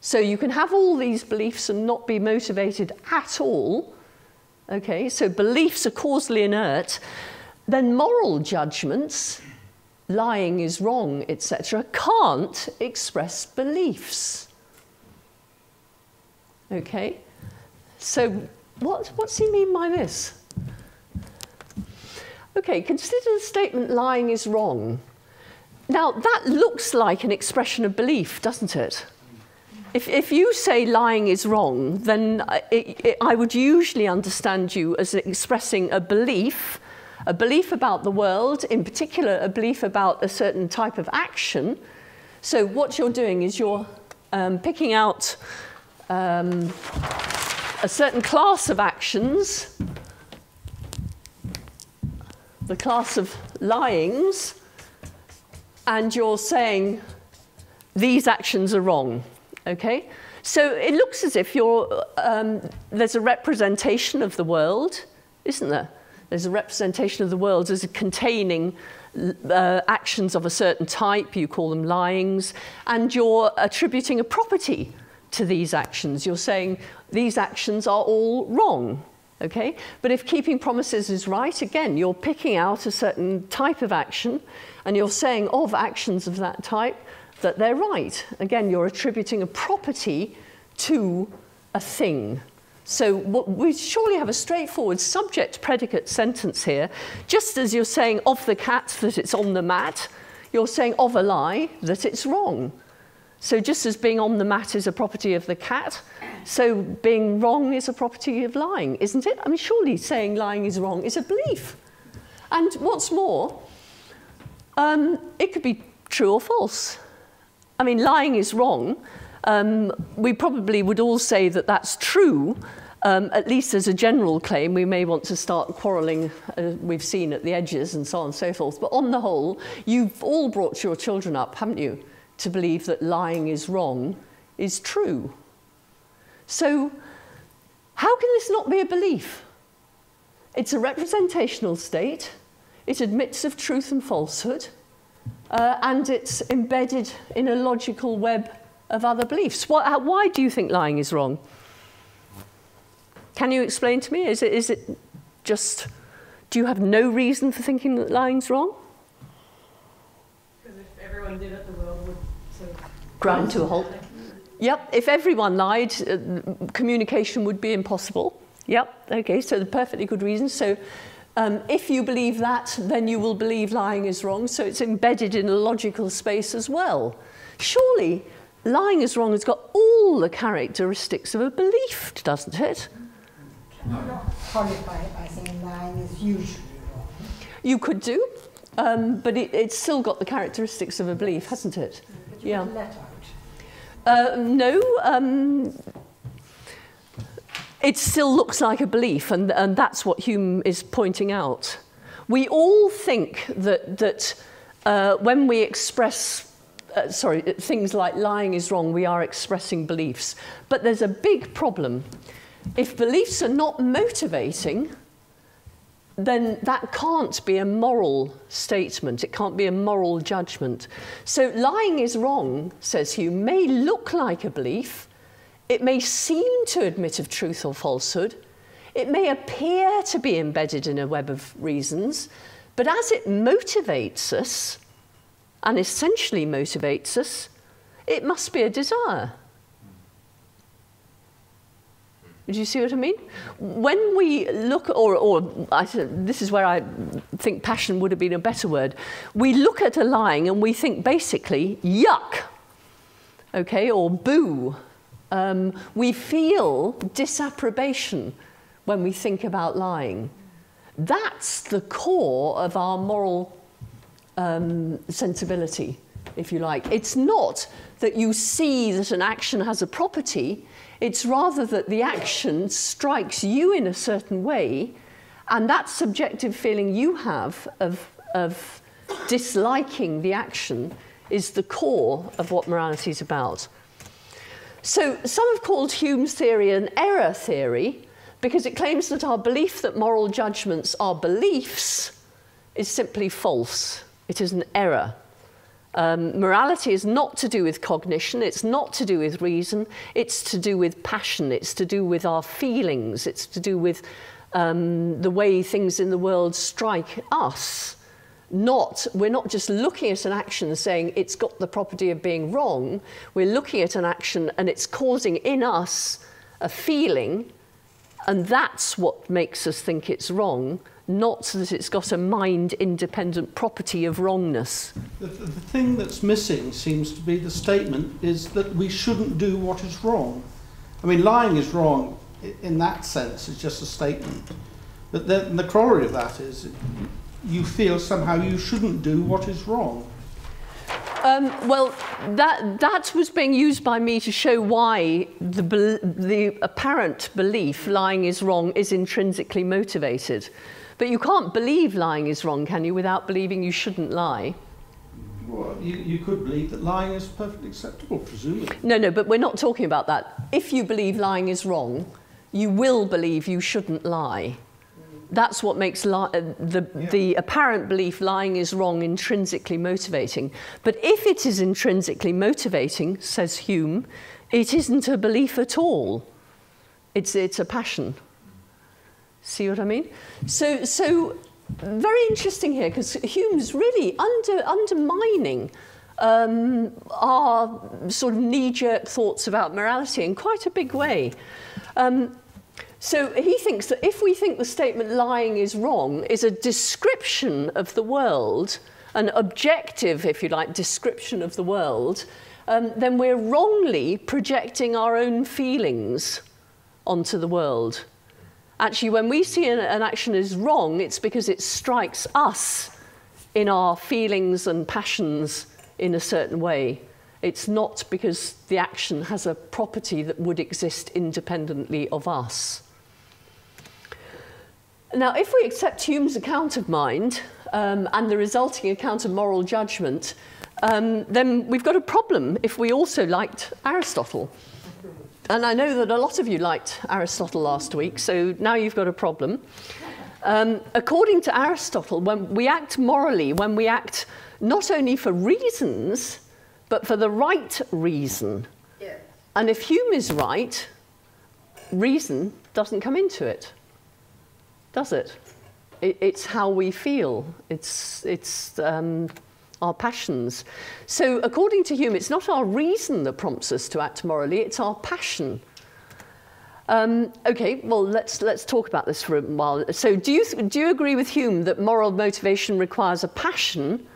So you can have all these beliefs and not be motivated at all. Okay, so beliefs are causally inert. Then moral judgments, lying is wrong, etc., can't express beliefs. Okay, so what, what's he mean by this? Okay, consider the statement lying is wrong. Now, that looks like an expression of belief, doesn't it? If, if you say lying is wrong, then it, it, I would usually understand you as expressing a belief, a belief about the world, in particular, a belief about a certain type of action. So, what you're doing is you're um, picking out um, a certain class of actions the class of lyings, and you're saying these actions are wrong. Okay? So it looks as if you're, um, there's a representation of the world, isn't there? There's a representation of the world as containing uh, actions of a certain type, you call them lyings, and you're attributing a property to these actions. You're saying these actions are all wrong. Okay? But if keeping promises is right, again, you're picking out a certain type of action and you're saying of actions of that type that they're right. Again, you're attributing a property to a thing. So we surely have a straightforward subject-predicate sentence here. Just as you're saying of the cat that it's on the mat, you're saying of a lie that it's wrong. So just as being on the mat is a property of the cat, so being wrong is a property of lying, isn't it? I mean, surely saying lying is wrong is a belief. And what's more, um, it could be true or false. I mean, lying is wrong. Um, we probably would all say that that's true, um, at least as a general claim. We may want to start quarrelling, uh, we've seen at the edges and so on and so forth. But on the whole, you've all brought your children up, haven't you? to believe that lying is wrong is true. So, how can this not be a belief? It's a representational state, it admits of truth and falsehood, uh, and it's embedded in a logical web of other beliefs. Why, why do you think lying is wrong? Can you explain to me? Is it, is it just, do you have no reason for thinking that lying's wrong? Because if everyone did it, the world would grind to a halt. Yep, if everyone lied, uh, communication would be impossible. Yep, okay, so the perfectly good reason. So um, if you believe that, then you will believe lying is wrong, so it's embedded in a logical space as well. Surely, lying is wrong has got all the characteristics of a belief, doesn't it? Can you not qualify it by saying lying is usually wrong? You could do, um, but it, it's still got the characteristics of a belief, hasn't it? yeah. Uh, no, um, it still looks like a belief, and, and that's what Hume is pointing out. We all think that, that uh, when we express uh, sorry, things like lying is wrong, we are expressing beliefs. But there's a big problem. If beliefs are not motivating, then that can't be a moral statement. It can't be a moral judgment. So lying is wrong, says Hume, may look like a belief. It may seem to admit of truth or falsehood. It may appear to be embedded in a web of reasons. But as it motivates us, and essentially motivates us, it must be a desire. Do you see what I mean? When we look, or, or I, this is where I think passion would have been a better word. We look at a lying and we think basically, yuck, okay, or boo. Um, we feel disapprobation when we think about lying. That's the core of our moral um, sensibility. if you like. It's not that you see that an action has a property, it's rather that the action strikes you in a certain way, and that subjective feeling you have of, of disliking the action is the core of what morality is about. So some have called Hume's theory an error theory because it claims that our belief that moral judgments are beliefs is simply false. It is an error. Um, morality is not to do with cognition, it's not to do with reason, it's to do with passion, it's to do with our feelings, it's to do with um, the way things in the world strike us. Not, we're not just looking at an action saying it's got the property of being wrong, we're looking at an action and it's causing in us a feeling, and that's what makes us think it's wrong not that it's got a mind-independent property of wrongness. The, the, the thing that's missing seems to be the statement is that we shouldn't do what is wrong. I mean, lying is wrong in that sense, it's just a statement. But then the corollary of that is you feel somehow you shouldn't do what is wrong. Um, well, that, that was being used by me to show why the, the apparent belief lying is wrong is intrinsically motivated. But you can't believe lying is wrong, can you, without believing you shouldn't lie? Well, you, you could believe that lying is perfectly acceptable, presumably. No, no, but we're not talking about that. If you believe lying is wrong, you will believe you shouldn't lie. That's what makes li- uh, the, yeah. the apparent belief lying is wrong intrinsically motivating. But if it is intrinsically motivating, says Hume, it isn't a belief at all. It's, it's a passion. See what I mean? So, so very interesting here because Hume's really under, undermining um, our sort of knee-jerk thoughts about morality in quite a big way. Um, so he thinks that if we think the statement lying is wrong is a description of the world, an objective, if you like, description of the world, um, then we're wrongly projecting our own feelings onto the world. Actually, when we see an, an action is wrong, it's because it strikes us in our feelings and passions in a certain way. It's not because the action has a property that would exist independently of us. Now, if we accept Hume's account of mind um, and the resulting account of moral judgment, um, then we've got a problem if we also liked Aristotle. And I know that a lot of you liked Aristotle last week, so now you've got a problem. Um, according to Aristotle, when we act morally, when we act not only for reasons, but for the right reason. Yeah. And if Hume is right, reason doesn't come into it, does it? it it's how we feel. It's, it's um, our passions. So, according to Hume, it's not our reason that prompts us to act morally, it's our passion. Um, okay, well, let's, let's talk about this for a while. So, do you, do you agree with Hume that moral motivation requires a passion,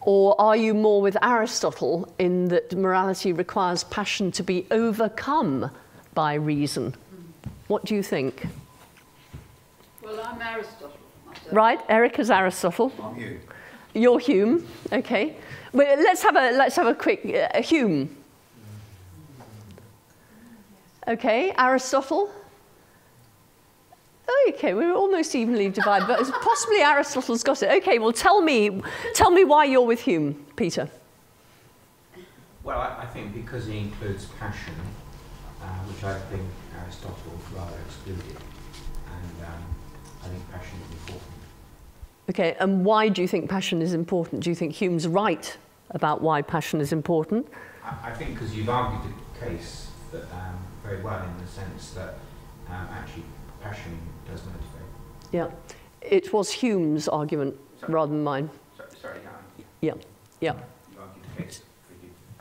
or are you more with Aristotle in that morality requires passion to be overcome by reason? What do you think? Well, I'm Aristotle. Myself. Right, Eric is Aristotle. I'm you. You're Hume, okay. Well, let's have a let's have a quick uh, Hume. Okay, Aristotle. Okay, we're almost evenly divided, but possibly Aristotle's got it. Okay, well, tell me, tell me why you're with Hume, Peter. Well, I, I think because he includes passion, uh, which I think Aristotle rather excluded, and um, I think passion is important. Okay, and why do you think passion is important? Do you think Hume's right about why passion is important? I, I think because you've argued the case that, um, very well in the sense that um, actually passion does motivate. Yeah, it was Hume's argument sorry. rather than mine. Sorry, sorry Yeah, yeah. You argued the case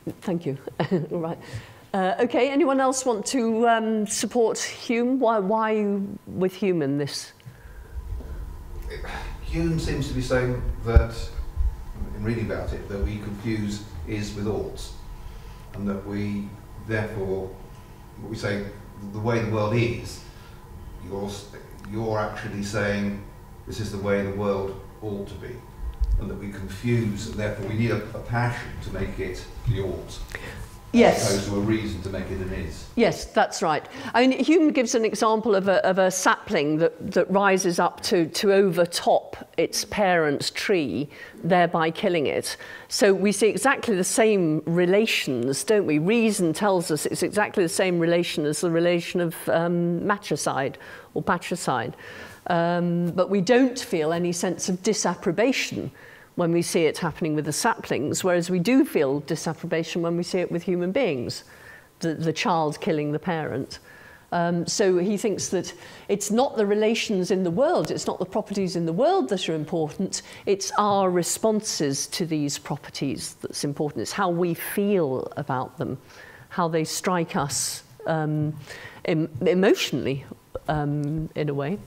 you. Thank you. <laughs> All right. Uh, okay, anyone else want to um, support Hume? Why, why with Hume in this? Hume seems to be saying that, in reading about it, that we confuse is with oughts, and that we, therefore, what we say, the way the world is, you're, you're actually saying this is the way the world ought to be. and that we confuse, and therefore we need a, a passion to make it the ought. Yes. As opposed to a reason to make it an is. Yes, that's right. I mean, Hume gives an example of a, of a sapling that, that rises up to, to overtop its parent's tree, thereby killing it. So we see exactly the same relations, don't we? Reason tells us it's exactly the same relation as the relation of um, matricide or patricide. Um, but we don't feel any sense of disapprobation when we see it happening with the saplings, whereas we do feel disapprobation when we see it with human beings, the, the child killing the parent. Um, so he thinks that it's not the relations in the world, it's not the properties in the world that are important, it's our responses to these properties that's important. It's how we feel about them, how they strike us um, em emotionally um, in a way.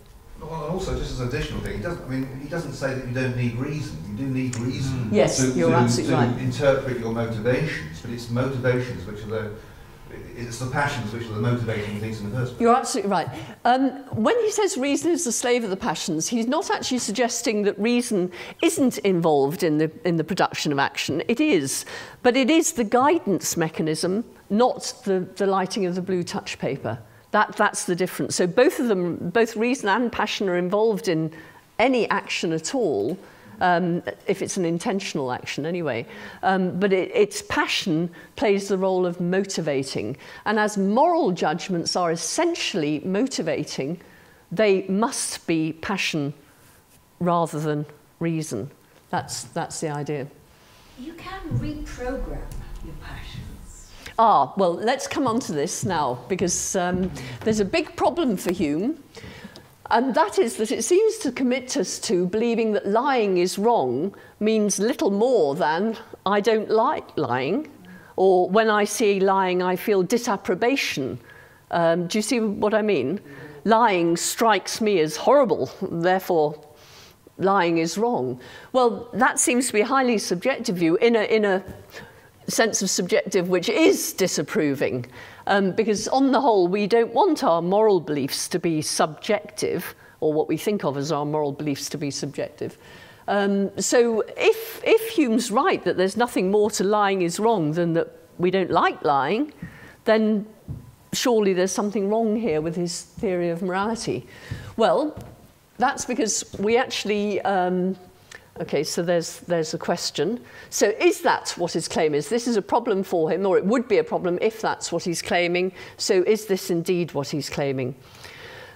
Well, also, just as an additional thing, he doesn't. I mean, he doesn't say that you don't need reason. You do need reason. Yes, to, you're to, absolutely to right. interpret your motivations, but it's motivations which are the. It's the passions which are the motivating things in the first place. You're absolutely right. Um, when he says reason is the slave of the passions, he's not actually suggesting that reason isn't involved in the, in the production of action. It is. But it is the guidance mechanism, not the, the lighting of the blue touch paper. That, that's the difference. So both of them, both reason and passion are involved in any action at all, um, if it's an intentional action anyway. Um, but it, its passion plays the role of motivating. And as moral judgments are essentially motivating, they must be passion rather than reason. That's, that's the idea. You can reprogram your passions. Ah, well, let's come on to this now, because um, there's a big problem for Hume, and that is that it seems to commit us to believing that lying is wrong means little more than I don't like lying, or when I see lying, I feel disapprobation. Um, do you see what I mean? Lying strikes me as horrible, therefore lying is wrong. Well, that seems to be a highly subjective view in a, in a sense of subjective which is disapproving. Um, because on the whole, we don't want our moral beliefs to be subjective, or what we think of as our moral beliefs to be subjective. Um, so if, if Hume's right that there's nothing more to lying is wrong than that we don't like lying, then surely there's something wrong here with his theory of morality. Well, that's because we actually um, Okay, so there's, there's a question. So is that what his claim is? This is a problem for him, or it would be a problem if that's what he's claiming. So is this indeed what he's claiming?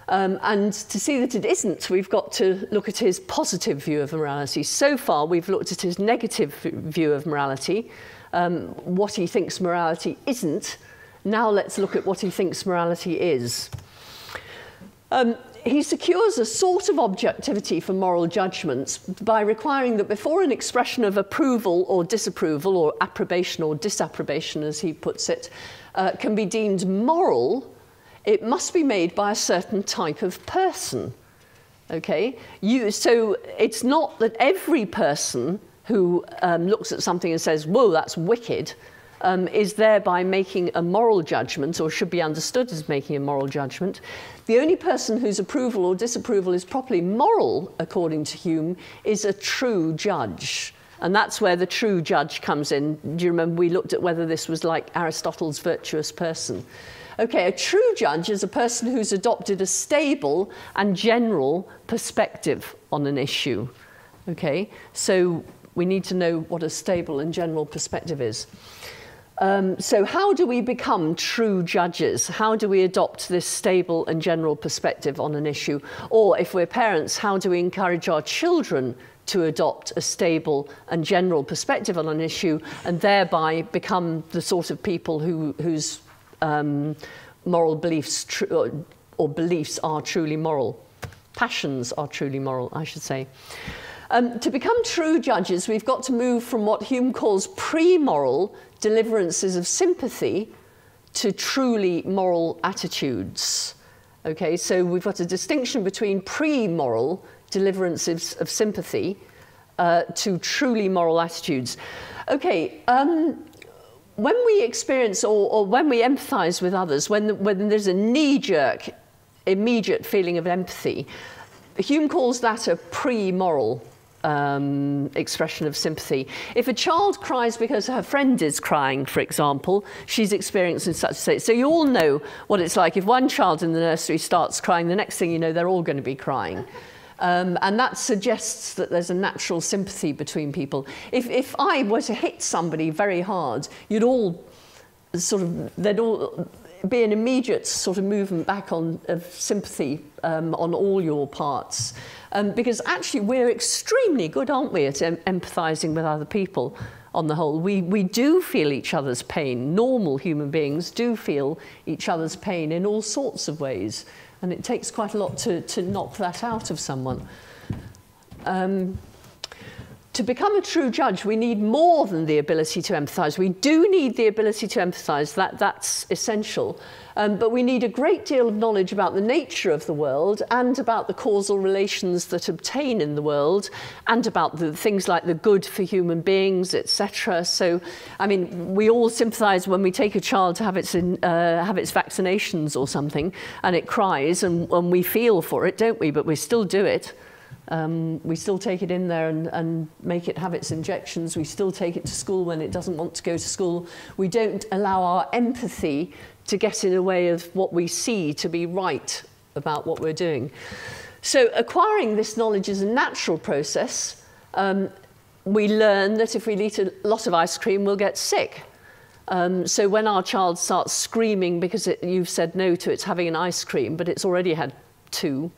Um, and to see that it isn't, we've got to look at his positive view of morality. So far, we've looked at his negative view of morality, um, what he thinks morality isn't. Now let's look at what he thinks morality is. Um, he secures a sort of objectivity for moral judgments by requiring that before an expression of approval or disapproval, or approbation or disapprobation, as he puts it, uh, can be deemed moral, it must be made by a certain type of person. Okay? You, so it's not that every person who um, looks at something and says, whoa, that's wicked, um, is thereby making a moral judgment or should be understood as making a moral judgment. The only person whose approval or disapproval is properly moral, according to Hume, is a true judge. And that's where the true judge comes in. Do you remember we looked at whether this was like Aristotle's virtuous person? Okay, a true judge is a person who's adopted a stable and general perspective on an issue. Okay, so we need to know what a stable and general perspective is. Um, so how do we become true judges? How do we adopt this stable and general perspective on an issue? Or if we're parents, how do we encourage our children to adopt a stable and general perspective on an issue and thereby become the sort of people who, whose um, moral beliefs or, or beliefs are truly moral? Passions are truly moral, I should say. Um, to become true judges, we've got to move from what Hume calls pre-moral deliverances of sympathy to truly moral attitudes. Okay, so we've got a distinction between pre-moral deliverances of sympathy uh, to truly moral attitudes. Okay, um, when we experience or, or when we empathize with others, when, when there's a knee-jerk, immediate feeling of empathy, Hume calls that a pre-moral um, expression of sympathy. If a child cries because her friend is crying, for example, she's experiencing such a state. So you all know what it's like. If one child in the nursery starts crying, the next thing you know, they're all going to be crying. Um, and that suggests that there's a natural sympathy between people. If, if I were to hit somebody very hard, you'd all sort of, they'd all be an immediate sort of movement back on of sympathy um, on all your parts. Um, because actually we're extremely good, aren't we, at em empathizing with other people on the whole. We, we do feel each other's pain. Normal human beings do feel each other's pain in all sorts of ways. And it takes quite a lot to, to knock that out of someone. Um, to become a true judge, we need more than the ability to empathise. We do need the ability to empathise, that, that's essential. Um, but we need a great deal of knowledge about the nature of the world and about the causal relations that obtain in the world and about the things like the good for human beings, etc. So, I mean, we all sympathise when we take a child to have its, in, uh, have its vaccinations or something and it cries and, and we feel for it, don't we? But we still do it. Um, we still take it in there and, and make it have its injections. We still take it to school when it doesn't want to go to school. We don't allow our empathy to get in the way of what we see to be right about what we're doing. So acquiring this knowledge is a natural process. Um, we learn that if we eat a lot of ice cream, we'll get sick. Um, so when our child starts screaming because it, you've said no to its having an ice cream, but it's already had two,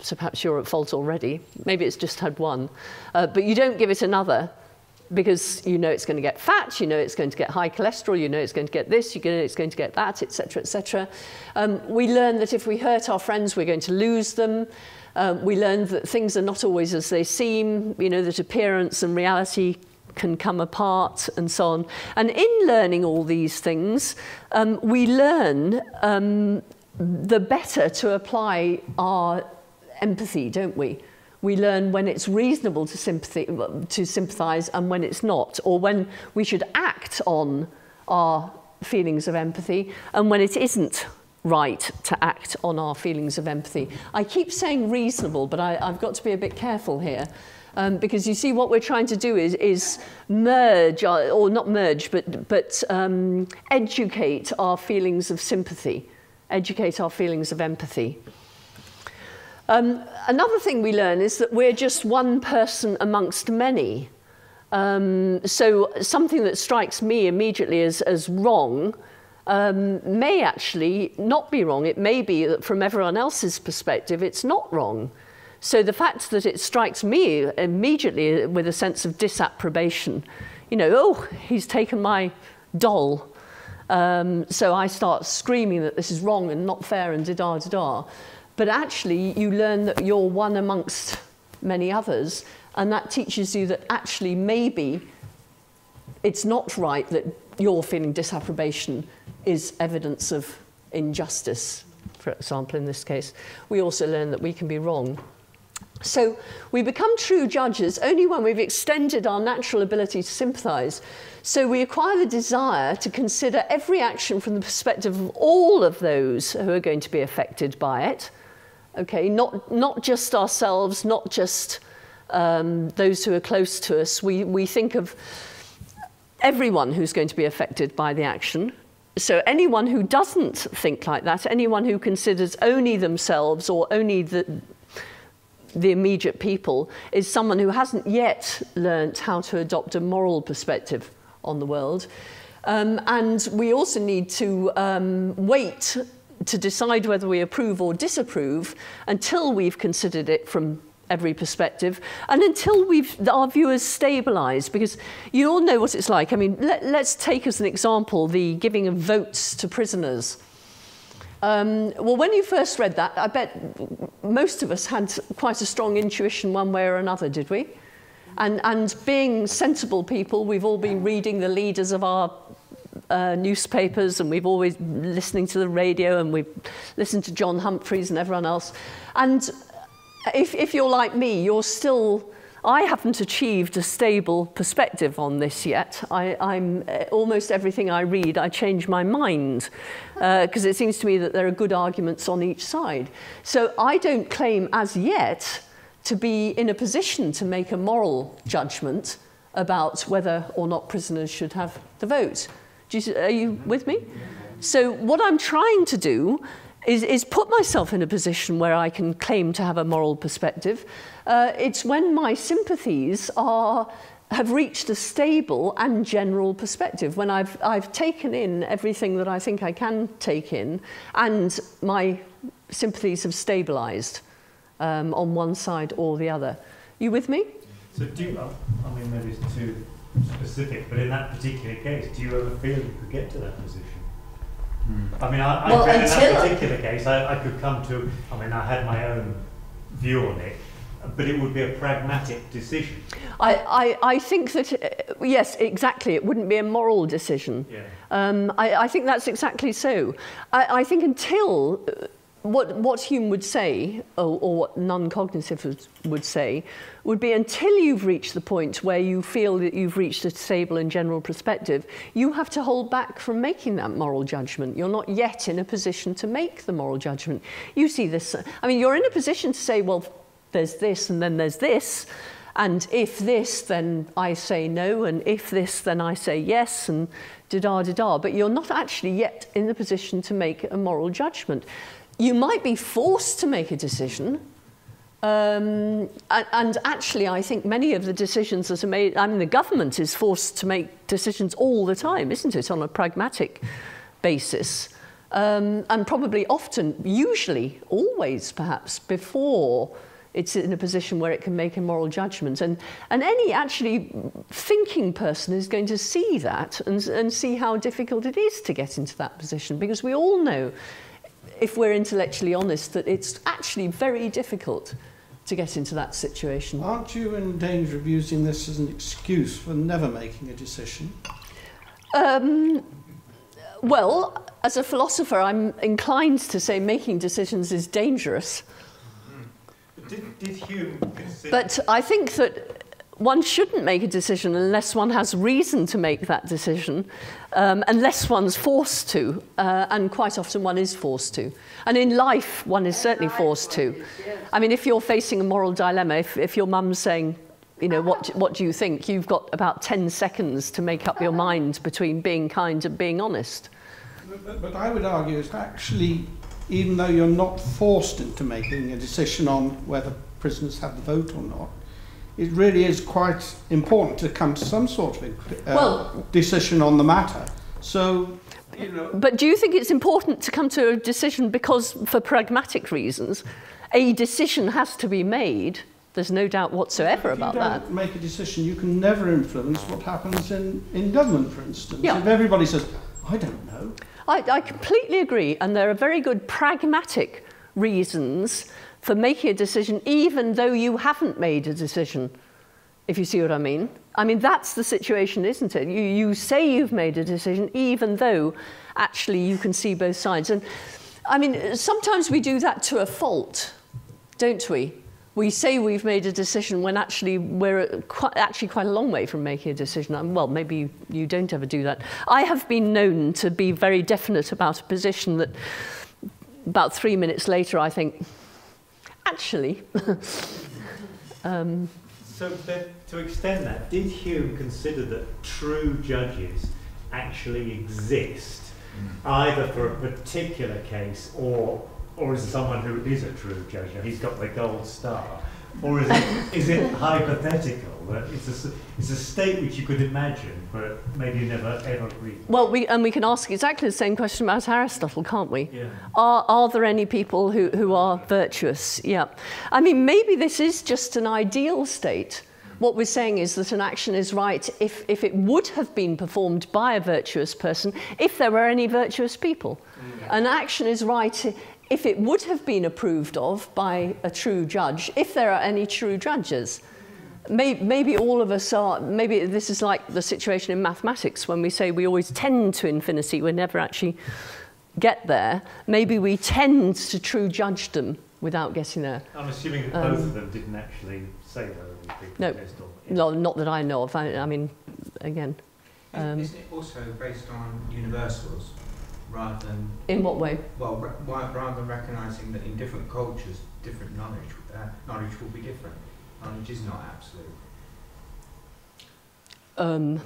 so perhaps you're at fault already. Maybe it's just had one. Uh, but you don't give it another because you know it's going to get fat, you know it's going to get high cholesterol, you know it's going to get this, you know it's going to get that, etc., etc. Um, we learn that if we hurt our friends, we're going to lose them. Um, we learn that things are not always as they seem, you know, that appearance and reality can come apart and so on. And in learning all these things, um, we learn um, the better to apply our empathy, don't we? We learn when it's reasonable to, sympathy, to sympathise and when it's not, or when we should act on our feelings of empathy and when it isn't right to act on our feelings of empathy. I keep saying reasonable, but I, I've got to be a bit careful here. Um, because you see what we're trying to do is, is merge, or, or not merge, but, but um, educate our feelings of sympathy, educate our feelings of empathy. Um, another thing we learn is that we're just one person amongst many. Um, so something that strikes me immediately as, as wrong um, may actually not be wrong. It may be that from everyone else's perspective, it's not wrong. So the fact that it strikes me immediately with a sense of disapprobation, you know, oh, he's taken my doll. Um, so I start screaming that this is wrong and not fair and da-da-da-da. But actually, you learn that you're one amongst many others, and that teaches you that actually maybe it's not right that you're feeling disapprobation is evidence of injustice, for example, in this case. We also learn that we can be wrong. So we become true judges only when we've extended our natural ability to sympathize. So we acquire the desire to consider every action from the perspective of all of those who are going to be affected by it, okay, not, not just ourselves, not just um, those who are close to us. We, we think of everyone who's going to be affected by the action. So anyone who doesn't think like that, anyone who considers only themselves or only the, the immediate people, is someone who hasn't yet learnt how to adopt a moral perspective on the world. Um, and we also need to um, wait to decide whether we approve or disapprove until we've considered it from every perspective and until we've our viewers stabilized because you all know what it's like. I mean let, let's take as an example the giving of votes to prisoners. Um, well when you first read that i bet most of us had quite a strong intuition one way or another did we? And and being sensible people we've all been reading the leaders of our uh, newspapers and we've always listening to the radio and we've listened to John Humphrys and everyone else. And if, if you're like me, you're still, I haven't achieved a stable perspective on this yet. I, I'm uh, almost everything I read, I change my mind because uh, it seems to me that there are good arguments on each side. So I don't claim as yet to be in a position to make a moral judgment about whether or not prisoners should have the vote. You, are you with me? So what I'm trying to do is, is put myself in a position where I can claim to have a moral perspective. Uh, it's when my sympathies are have reached a stable and general perspective when I've, I've taken in everything that I think I can take in and my sympathies have stabilized um, on one side or the other. You with me? So do you, I mean, maybe it's too specific, but in that particular case, do you ever feel you could get to that position? I mean, I, I Well, in that particular case, I, I could come to, I mean, I had my own view on it, but it would be a pragmatic decision. I, I, I think that, uh, yes, exactly, it wouldn't be a moral decision. Yeah. Um, I, I think that's exactly so. I, I think until uh, what, what Hume would say, or, or what non-cognitive would- say, would be until you've reached the point where you feel that you've reached a stable and general perspective, you have to hold back from making that moral judgment. You're not yet in a position to make the moral judgment. You see this, I mean, you're in a position to say, well, there's this and then there's this, and if this, then I say no, and if this, then I say yes, and da-da, da-da. But you're not actually yet in the position to make a moral judgment. You might be forced to make a decision, um, and, and actually, I think many of the decisions that are made, I mean, the government is forced to make decisions all the time, isn't it, on a pragmatic basis. Um, and probably often, usually, always perhaps, before it's in a position where it can make a moral judgment. And, and any actually thinking person is going to see that and, and see how difficult it is to get into that position because we all know, if we're intellectually honest, that it's actually very difficult to get into that situation. Aren't you in danger of using this as an excuse for never making a decision? Um, well, as a philosopher, I'm inclined to say making decisions is dangerous. But did, did Hume consider... But I think that one shouldn't make a decision unless one has reason to make that decision, um, unless one's forced to, uh, and quite often one is forced to. And in life, one is certainly forced to. I mean, if you're facing a moral dilemma, if, if your mum's saying, you know, what, what do you think? You've got about 10 seconds to make up your mind between being kind and being honest. But, but I would argue it's actually, even though you're not forced into making a decision on whether prisoners have the vote or not, it really is quite important to come to some sort of uh, Well- decision on the matter. So, you know, But do you think it's important to come to a decision because, for pragmatic reasons, a decision has to be made? There's no doubt whatsoever if you about don't that. make a decision, you can never influence what happens in, in government, for instance. Yeah. If everybody says, I don't know, I, I completely agree, and there are very good pragmatic reasons for making a decision, even though you haven't made a decision, if you see what I mean. I mean, that's the situation, isn't it? You, you say you've made a decision, even though actually you can see both sides. And I mean, sometimes we do that to a fault, don't we? We say we've made a decision when actually we're quite, actually quite a long way from making a decision. And well, maybe you, you don't ever do that. I have been known to be very definite about a position that about three minutes later I think, actually, <laughs> um, So to extend that, did Hume consider that true judges actually exist, either for a particular case or or is it someone who is a true judge? Know, He's got the gold star, or is it is it <laughs> hypothetical that it's a it's a state which you could imagine, but maybe you never ever read. well, we, and we can ask exactly the same question about Aristotle, can't we? Yeah. Are, are there any people who, who are virtuous? Yeah. I mean, maybe this is just an ideal state. What we're saying is that an action is right if, if it would have been performed by a virtuous person, if there were any virtuous people. Mm. An action is right if it would have been approved of by a true judge, if there are any true judges. Maybe, maybe all of us are, maybe this is like the situation in mathematics when we say we always tend to infinity, we never actually get there. Maybe we tend to true judge them without getting there. I'm assuming that Um, both of them didn't actually say those things. No. based on- No, not that I know of. I, I mean, again, um, Isn't it also based on universals rather than, in what way? well, ra- rather than recognising that in different cultures, different knowledge uh, knowledge will be different. Knowledge is not absolute. Um,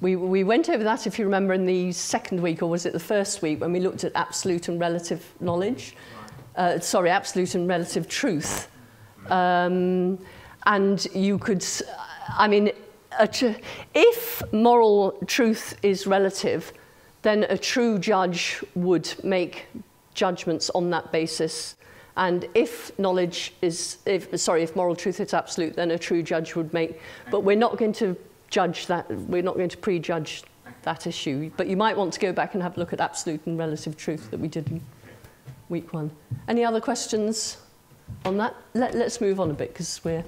we, we went over that, if you remember, in the second week, or was it the first week, when we looked at absolute and relative knowledge. Uh, sorry, absolute and relative truth. Um, and you could, I mean, if moral truth is relative, then a true judge would make judgments on that basis. And if knowledge is, if, sorry, if moral truth is absolute, then a true judge would make. But we're not going to judge that, we're not going to prejudge that issue. But you might want to go back and have a look at absolute and relative truth that we did in week one. Any other questions on that? Let, let's move on a bit because we're...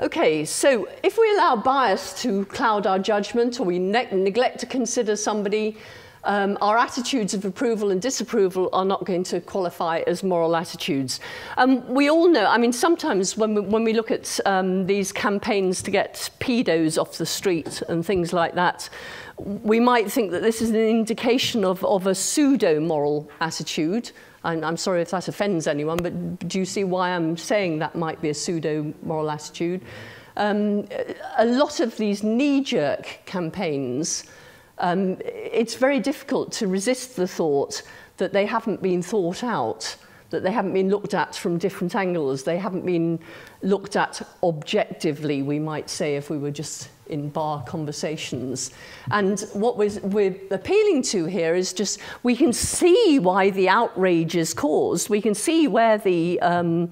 Okay, so if we allow bias to cloud our judgment or we ne neglect to consider somebody um, our attitudes of approval and disapproval are not going to qualify as moral attitudes. Um, we all know, I mean, sometimes when we, when we look at um, these campaigns to get pedos off the street and things like that, we might think that this is an indication of, of a pseudo moral attitude. I'm, I'm sorry if that offends anyone, but do you see why I'm saying that might be a pseudo moral attitude? Um, a lot of these knee jerk campaigns, um, it's very difficult to resist the thought that they haven't been thought out, that they haven't been looked at from different angles, they haven't been looked at objectively, we might say, if we were just in bar conversations. And what we're, we're appealing to here is just we can see why the outrage is caused. We can see where the um,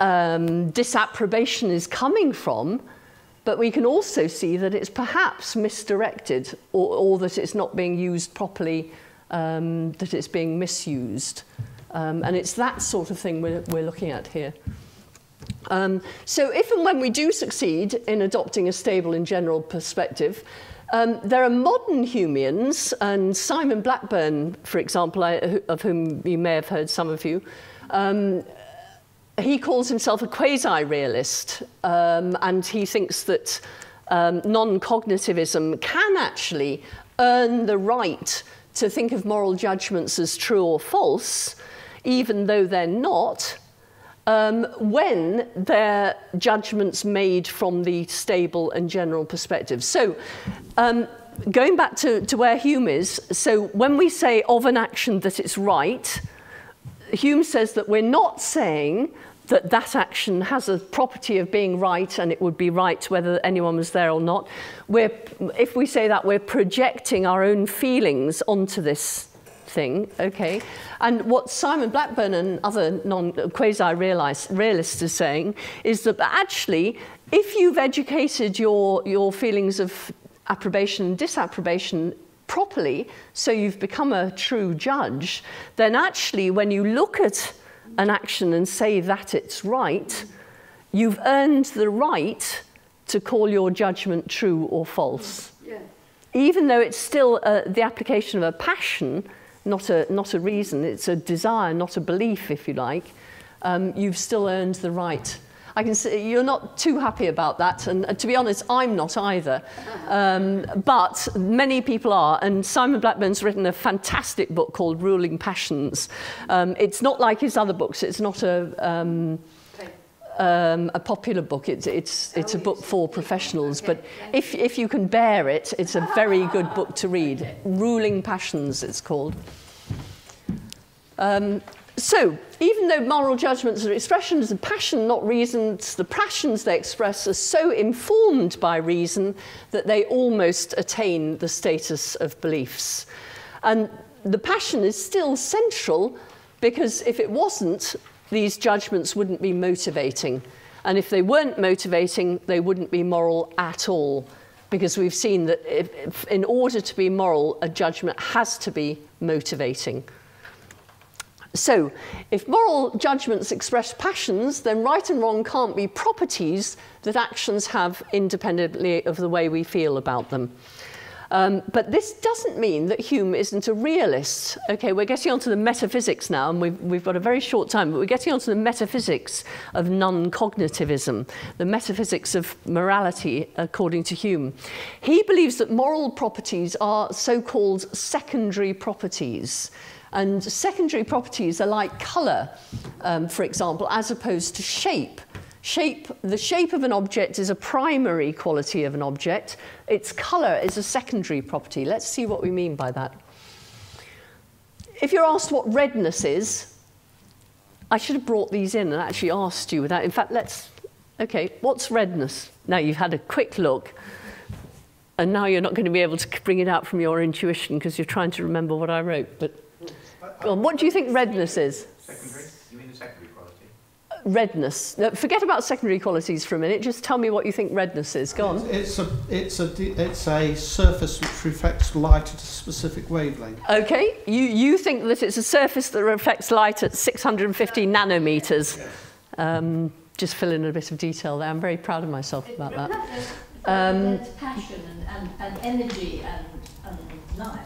um, disapprobation is coming from, but we can also see that it's perhaps misdirected or, or that it's not being used properly, um, that it's being misused. Um, and it's that sort of thing we're, we're looking at here. Um, so if and when we do succeed in adopting a stable and general perspective, um, there are modern Humeans, and Simon Blackburn, for example, I, of whom you may have heard some of you, um, he calls himself a quasi-realist, um, and he thinks that um, non-cognitivism can actually earn the right to think of moral judgments as true or false, even though they're not, um, when they're judgments made from the stable and general perspective. So, um, going back to, to where Hume is, so when we say of an action that it's right, Hume says that we're not saying that that action has a property of being right and it would be right whether anyone was there or not. We're, if we say that, we're projecting our own feelings onto this thing, okay? And what Simon Blackburn and other non quasi-realists are saying is that actually, if you've educated your, your feelings of approbation and disapprobation properly, so you've become a true judge, then actually when you look at an action and say that it's right, you've earned the right to call your judgment true or false. Yeah. Even though it's still uh, the application of a passion, not a, not a reason, it's a desire, not a belief, if you like, um, you've still earned the right. I can see you're not too happy about that, and to be honest, I'm not either. Um, but many people are, and Simon Blackburn's written a fantastic book called Ruling Passions. Um, it's not like his other books. It's not a um, um, a popular book. It's it's it's a book for professionals. But if if you can bear it, it's a very good book to read. Ruling Passions, it's called. Um, so, even though moral judgments are expressions of passion, not reasons, the passions they express are so informed by reason that they almost attain the status of beliefs. And the passion is still central because if it wasn't, these judgments wouldn't be motivating. And if they weren't motivating, they wouldn't be moral at all. Because we've seen that if, if in order to be moral, a judgment has to be motivating. So, if moral judgments express passions, then right and wrong can't be properties that actions have independently of the way we feel about them. Um, but this doesn't mean that Hume isn't a realist. Okay, we're getting onto the metaphysics now, and we've, we've got a very short time, but we're getting onto the metaphysics of non cognitivism, the metaphysics of morality, according to Hume. He believes that moral properties are so called secondary properties. And secondary properties are like colour, um, for example, as opposed to shape. Shape, the shape of an object is a primary quality of an object. Its colour is a secondary property. Let's see what we mean by that. If you're asked what redness is, I should have brought these in and actually asked you without. In fact, let's. Okay, what's redness? Now you've had a quick look, and now you're not going to be able to bring it out from your intuition because you're trying to remember what I wrote. But go on, what do you think redness is? Secondary? You mean the secondary quality? Redness. Now, forget about secondary qualities for a minute. Just tell me what you think redness is. Go on. It's a, it's a, it's a surface which reflects light at a specific wavelength. Okay, you, you think that it's a surface that reflects light at 650 nanometers. Um, just fill in a bit of detail there. I'm very proud of myself about that. Um, passion and, and, and energy and, and life.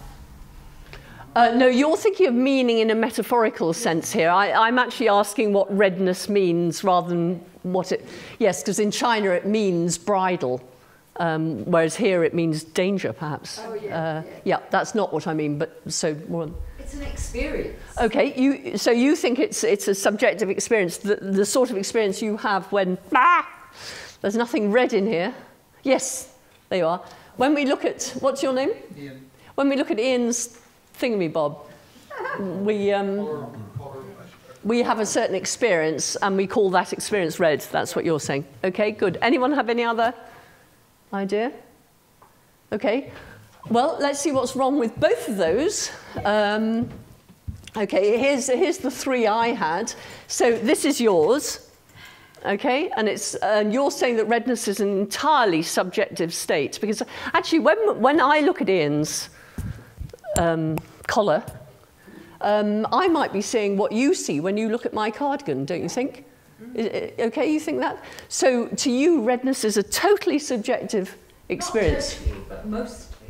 Uh, no, you're thinking of meaning in a metaphorical sense here. I, I'm actually asking what redness means rather than what it. Yes, because in China it means bridal, um, whereas here it means danger, perhaps. Oh, yeah, uh, yeah. yeah, that's not what I mean, but so more. It's an experience. Okay, you, so you think it's, it's a subjective experience, the, the sort of experience you have when, ah, there's nothing red in here. Yes, there you are. When we look at, what's your name? Ian, When we look at Ian's thingamy-bob, we, um, we have a certain experience and we call that experience red. That's what you're saying. Okay, good. Anyone have any other idea? Okay. Well, let's see what's wrong with both of those. Um, okay, here's, here's the three I had. So this is yours. Okay, and it's and you're saying that redness is an entirely subjective state because actually, when when I look at Ian's um, collar, um, I might be seeing what you see when you look at my cardigan, don't you think? I- Okay, you think that? So to you, redness is a totally subjective experience. Not totally, but mostly.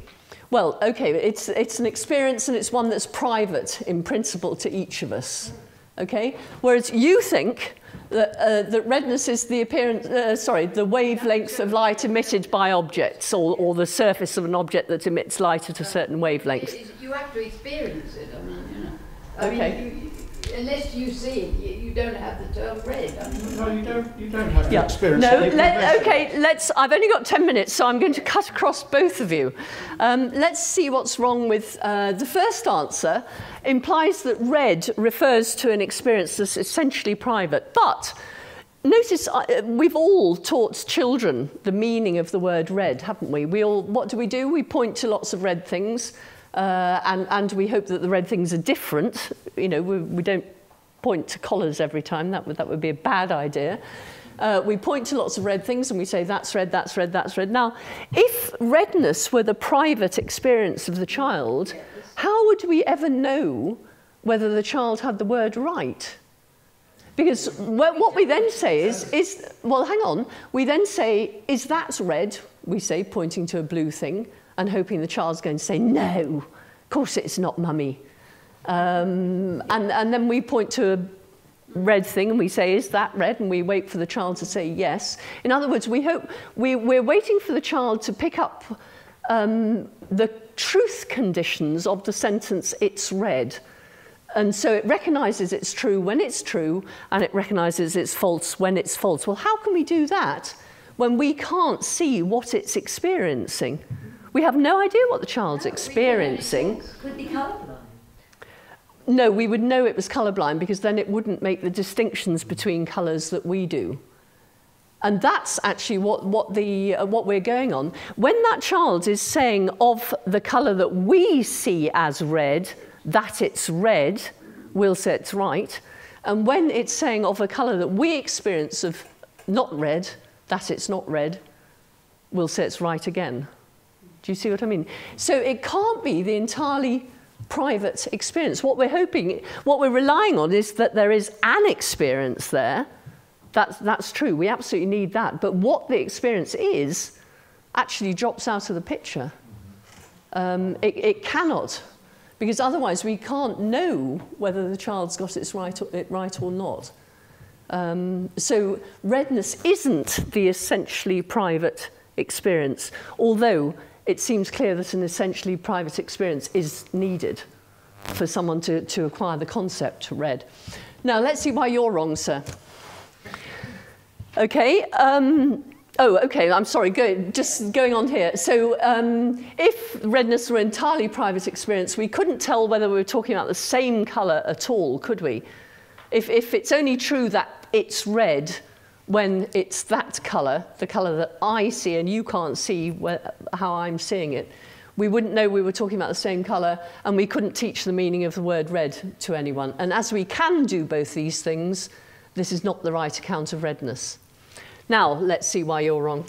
Well, okay, it's, it's an experience and it's one that's private in principle to each of us. Okay? Whereas you think that, uh, that redness is the appearance, uh, sorry, the wavelength of light emitted by objects or, or the surface of an object that emits light at a certain wavelength. You have to experience it, I mean, you know. I Okay. mean, you, unless you see it, you, you don't have the term red. I mean, no, you don't, you don't have the Yeah. experience. No, that you can let, okay, let's, I've only got 10 minutes, so I'm going to cut across both of you. Um, let's see what's wrong with uh, the first answer implies that red refers to an experience that's essentially private. But notice uh, we've all taught children the meaning of the word red, haven't we? We all, what do we do? We point to lots of red things. Uh, and, and we hope that the red things are different. You know, we, we don't point to collars every time. That would, that would be a bad idea. Uh, we point to lots of red things and we say, that's red, that's red, that's red. Now, if redness were the private experience of the child, how would we ever know whether the child had the word right? Because wh- what we then say is, is, well, hang on, we then say, is that red? We say, pointing to a blue thing, and hoping the child's going to say, no, of course it's not, mummy. Um, and, and then we point to a red thing and we say, is that red? And we wait for the child to say yes. In other words, we hope, we, we're waiting for the child to pick up um, the truth conditions of the sentence, it's red. And so it recognizes it's true when it's true, and it recognizes it's false when it's false. Well, how can we do that when we can't see what it's experiencing? We have no idea what the child's experiencing. Could be colourblind. No, we would know it was colourblind because then it wouldn't make the distinctions between colours that we do. And that's actually what, what, the, uh, what we're going on. When that child is saying of the colour that we see as red, that it's red, we'll say it's right. And when it's saying of a colour that we experience of not red, that it's not red, we'll say it's right again. Do you see what I mean? So it can't be the entirely private experience. What we're hoping, what we're relying on is that there is an experience there. That's, that's true. We absolutely need that. But what the experience is actually drops out of the picture. Um, it, it cannot, because otherwise we can't know whether the child's got its right or, it right or not. Um, so redness isn't the essentially private experience, although it seems clear that an essentially private experience is needed for someone to, to acquire the concept red. Now, let's see why you're wrong, sir. Okay. Um, oh, okay. I'm sorry. Go, just going on here. So, um, if redness were entirely private experience, we couldn't tell whether we were talking about the same colour at all, could we? If, if it's only true that it's red when it's that colour, the colour that I see and you can't see where, how I'm seeing it, we wouldn't know we were talking about the same colour and we couldn't teach the meaning of the word red to anyone. And as we can do both these things, this is not the right account of redness. Now, let's see why you're wrong.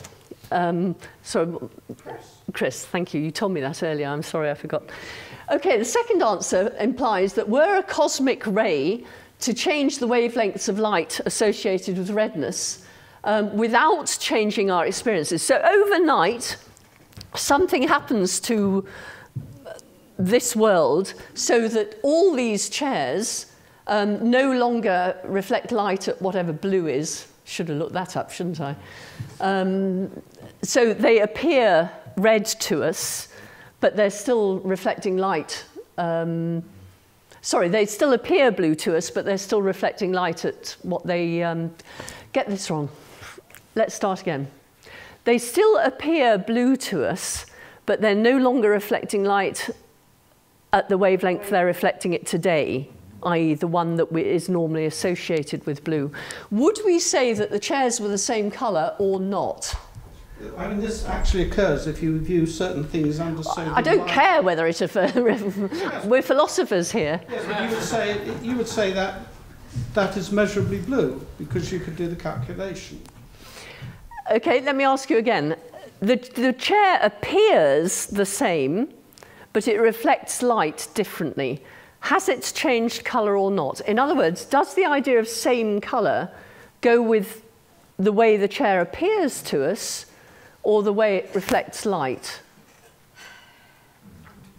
Um, so, Chris. Chris, thank you. You told me that earlier. I'm sorry I forgot. Okay, the second answer implies that were a cosmic ray to change the wavelengths of light associated with redness um, without changing our experiences. So overnight, something happens to this world so that all these chairs um, no longer reflect light at whatever blue is. Should have looked that up, shouldn't I? Um, so they appear red to us, but they're still reflecting light um, sorry, they still appear blue to us, but they're still reflecting light at what they, um, get this wrong. Let's start again. They still appear blue to us, but they're no longer reflecting light at the wavelength they're reflecting it today, i.e. the one that is normally associated with blue. Would we say that the chairs were the same colour or not? I mean, this actually occurs if you view certain things under sodium I don't light. care whether it's a... <laughs> We're philosophers here. Yes, but you would say, you would say that that is measurably blue because you could do the calculation. Okay, let me ask you again. The, the chair appears the same, but it reflects light differently. Has it changed colour or not? In other words, does the idea of same colour go with the way the chair appears to us or the way it reflects light?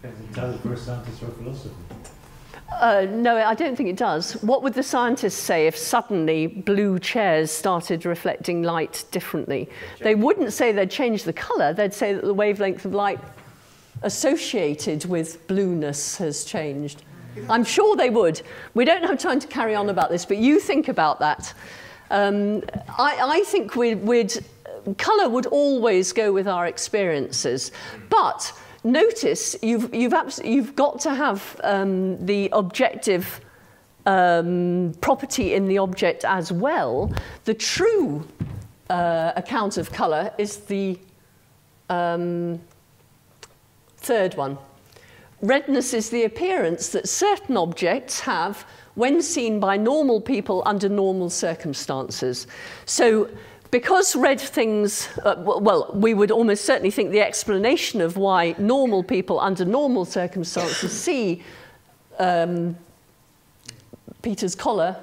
Depends entirely for a scientist or a philosopher. Uh, no, I don't think it does. What would the scientists say if suddenly blue chairs started reflecting light differently? They wouldn't say they'd change the colour, they'd say that the wavelength of light associated with blueness has changed. I'm sure they would. We don't have time to carry on about this, but you think about that. Um, I, I think we'd, we'd colour would always go with our experiences. But notice you've, you've, you've got to have um, the objective um, property in the object as well. The true uh, account of colour is the um, third one. Redness is the appearance that certain objects have when seen by normal people under normal circumstances. So because red things, uh, well, we would almost certainly think the explanation of why normal people under normal circumstances <coughs> see um, Peter's collar,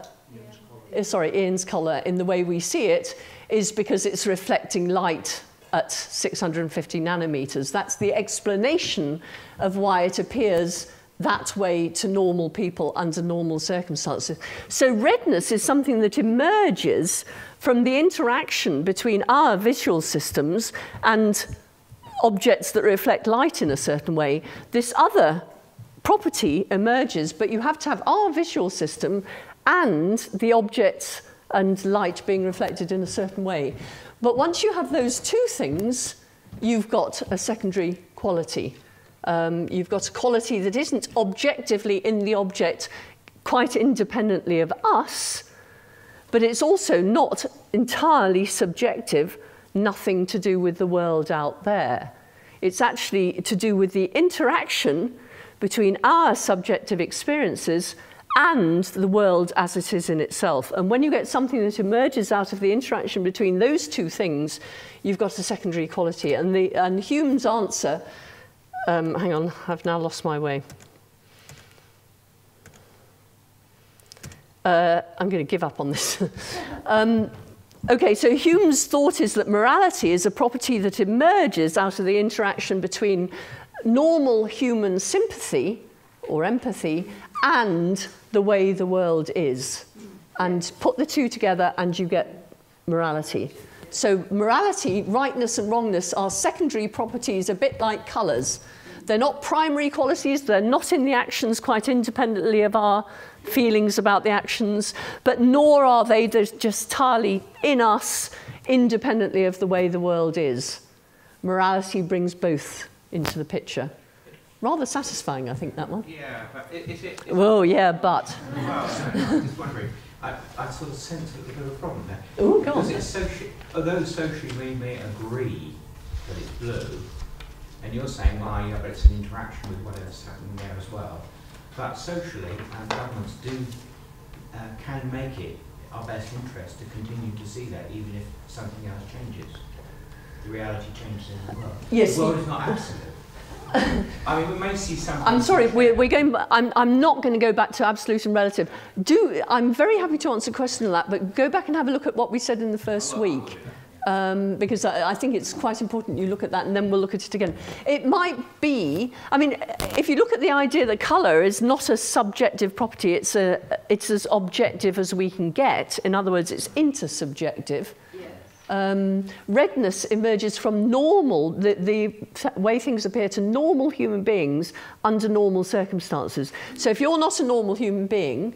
uh, sorry, Ian's collar in the way we see it is because it's reflecting light at 650 nanometers. That's the explanation of why it appears that way to normal people under normal circumstances. So redness is something that emerges from the interaction between our visual systems and objects that reflect light in a certain way, this other property emerges, but you have to have our visual system and the objects and light being reflected in a certain way. But once you have those two things, you've got a secondary quality. Um, you've got a quality that isn't objectively in the object quite independently of us, but it's also not entirely subjective, nothing to do with the world out there. It's actually to do with the interaction between our subjective experiences and the world as it is in itself. And when you get something that emerges out of the interaction between those two things, you've got a secondary quality. And, the, and Hume's answer, um, hang on, I've now lost my way. uh, I'm going to give up on this. <laughs> um, okay, so Hume's thought is that morality is a property that emerges out of the interaction between normal human sympathy or empathy and the way the world is. And put the two together and you get morality. So morality, rightness and wrongness are secondary properties, a bit like colours. They're not primary qualities, they're not in the actions quite independently of our feelings about the actions, but nor are they just entirely in us independently of the way the world is. Morality brings both into the picture. Rather satisfying, I think, that one. Yeah, but is it... Oh, yeah, but. Well, I'm just wondering, I, I sort of sense a little bit of a problem there. Oh, go Because it's soci- although socially we may agree that it's blue, and you're saying, well, yeah, but it's an interaction with whatever's happening there as well. But socially, our governments do, uh, can make it our best interest to continue to see that, even if something else changes. The reality changes in the world. Yes, The world is not <laughs> absolute. <laughs> I mean, we may see something... I'm sorry, we're, we're going, I'm, I'm not going to go back to absolute and relative. Do, I'm very happy to answer a question on that, but go back and have a look at what we said in the first week. Um, because I, I think it's quite important you look at that and then we'll look at it again. It might be, I mean, if you look at the idea that colour is not a subjective property, it's, a, it's as objective as we can get. In other words, it's intersubjective. Um, redness emerges from normal, the, the way things appear to normal human beings under normal circumstances. So if you're not a normal human being,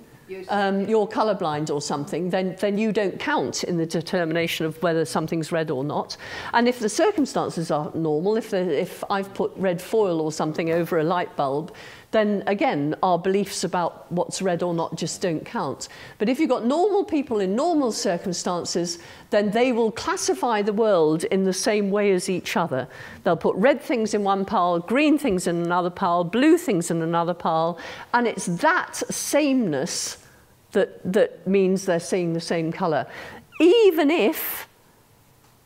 um, you're colourblind or something, then, then you don't count in the determination of whether something's red or not. And if the circumstances are normal, if, the, if I've put red foil or something over a light bulb, then again, our beliefs about what's red or not just don't count. But if you've got normal people in normal circumstances, then they will classify the world in the same way as each other. They'll put red things in one pile, green things in another pile, blue things in another pile, and it's that sameness that, that means they're seeing the same colour. Even if,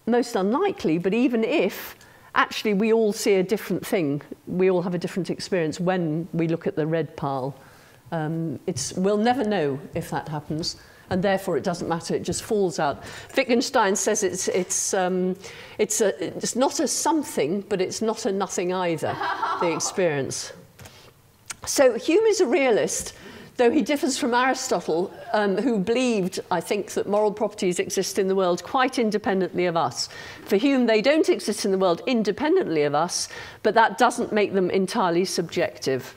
most unlikely, but even if actually we all see a different thing. We all have a different experience when we look at the red pile. Um, it's, we'll never know if that happens, and therefore it doesn't matter, it just falls out. Wittgenstein says it's, it's, um, it's, a, it's not a something, but it's not a nothing either, the experience. So Hume is a realist, though he differs from Aristotle, um, who believed, I think, that moral properties exist in the world quite independently of us. For Hume, they don't exist in the world independently of us, but that doesn't make them entirely subjective.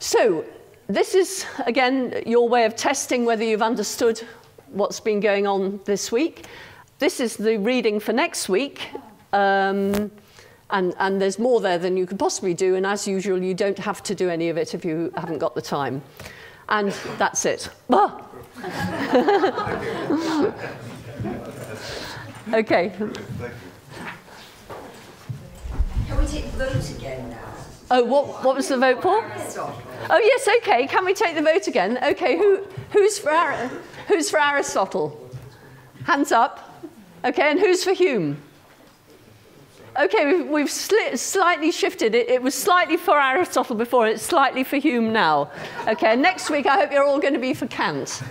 So, this is, again, your way of testing whether you've understood what's been going on this week. This is the reading for next week. Um, and, and there's more there than you could possibly do, and as usual, you don't have to do any of it if you haven't got the time. And that's it. <laughs> Okay. Can we take the vote again now? Oh, what, what was the vote for? Oh, yes, okay. Can we take the vote again? Okay, who, who's, for Ar- who's for Aristotle? Hands up. Okay, and who's for Hume? Okay, we've, we've sli- slightly shifted it. It was slightly for Aristotle before, it's slightly for Hume now. Okay, next week I hope you're all going to be for Kant.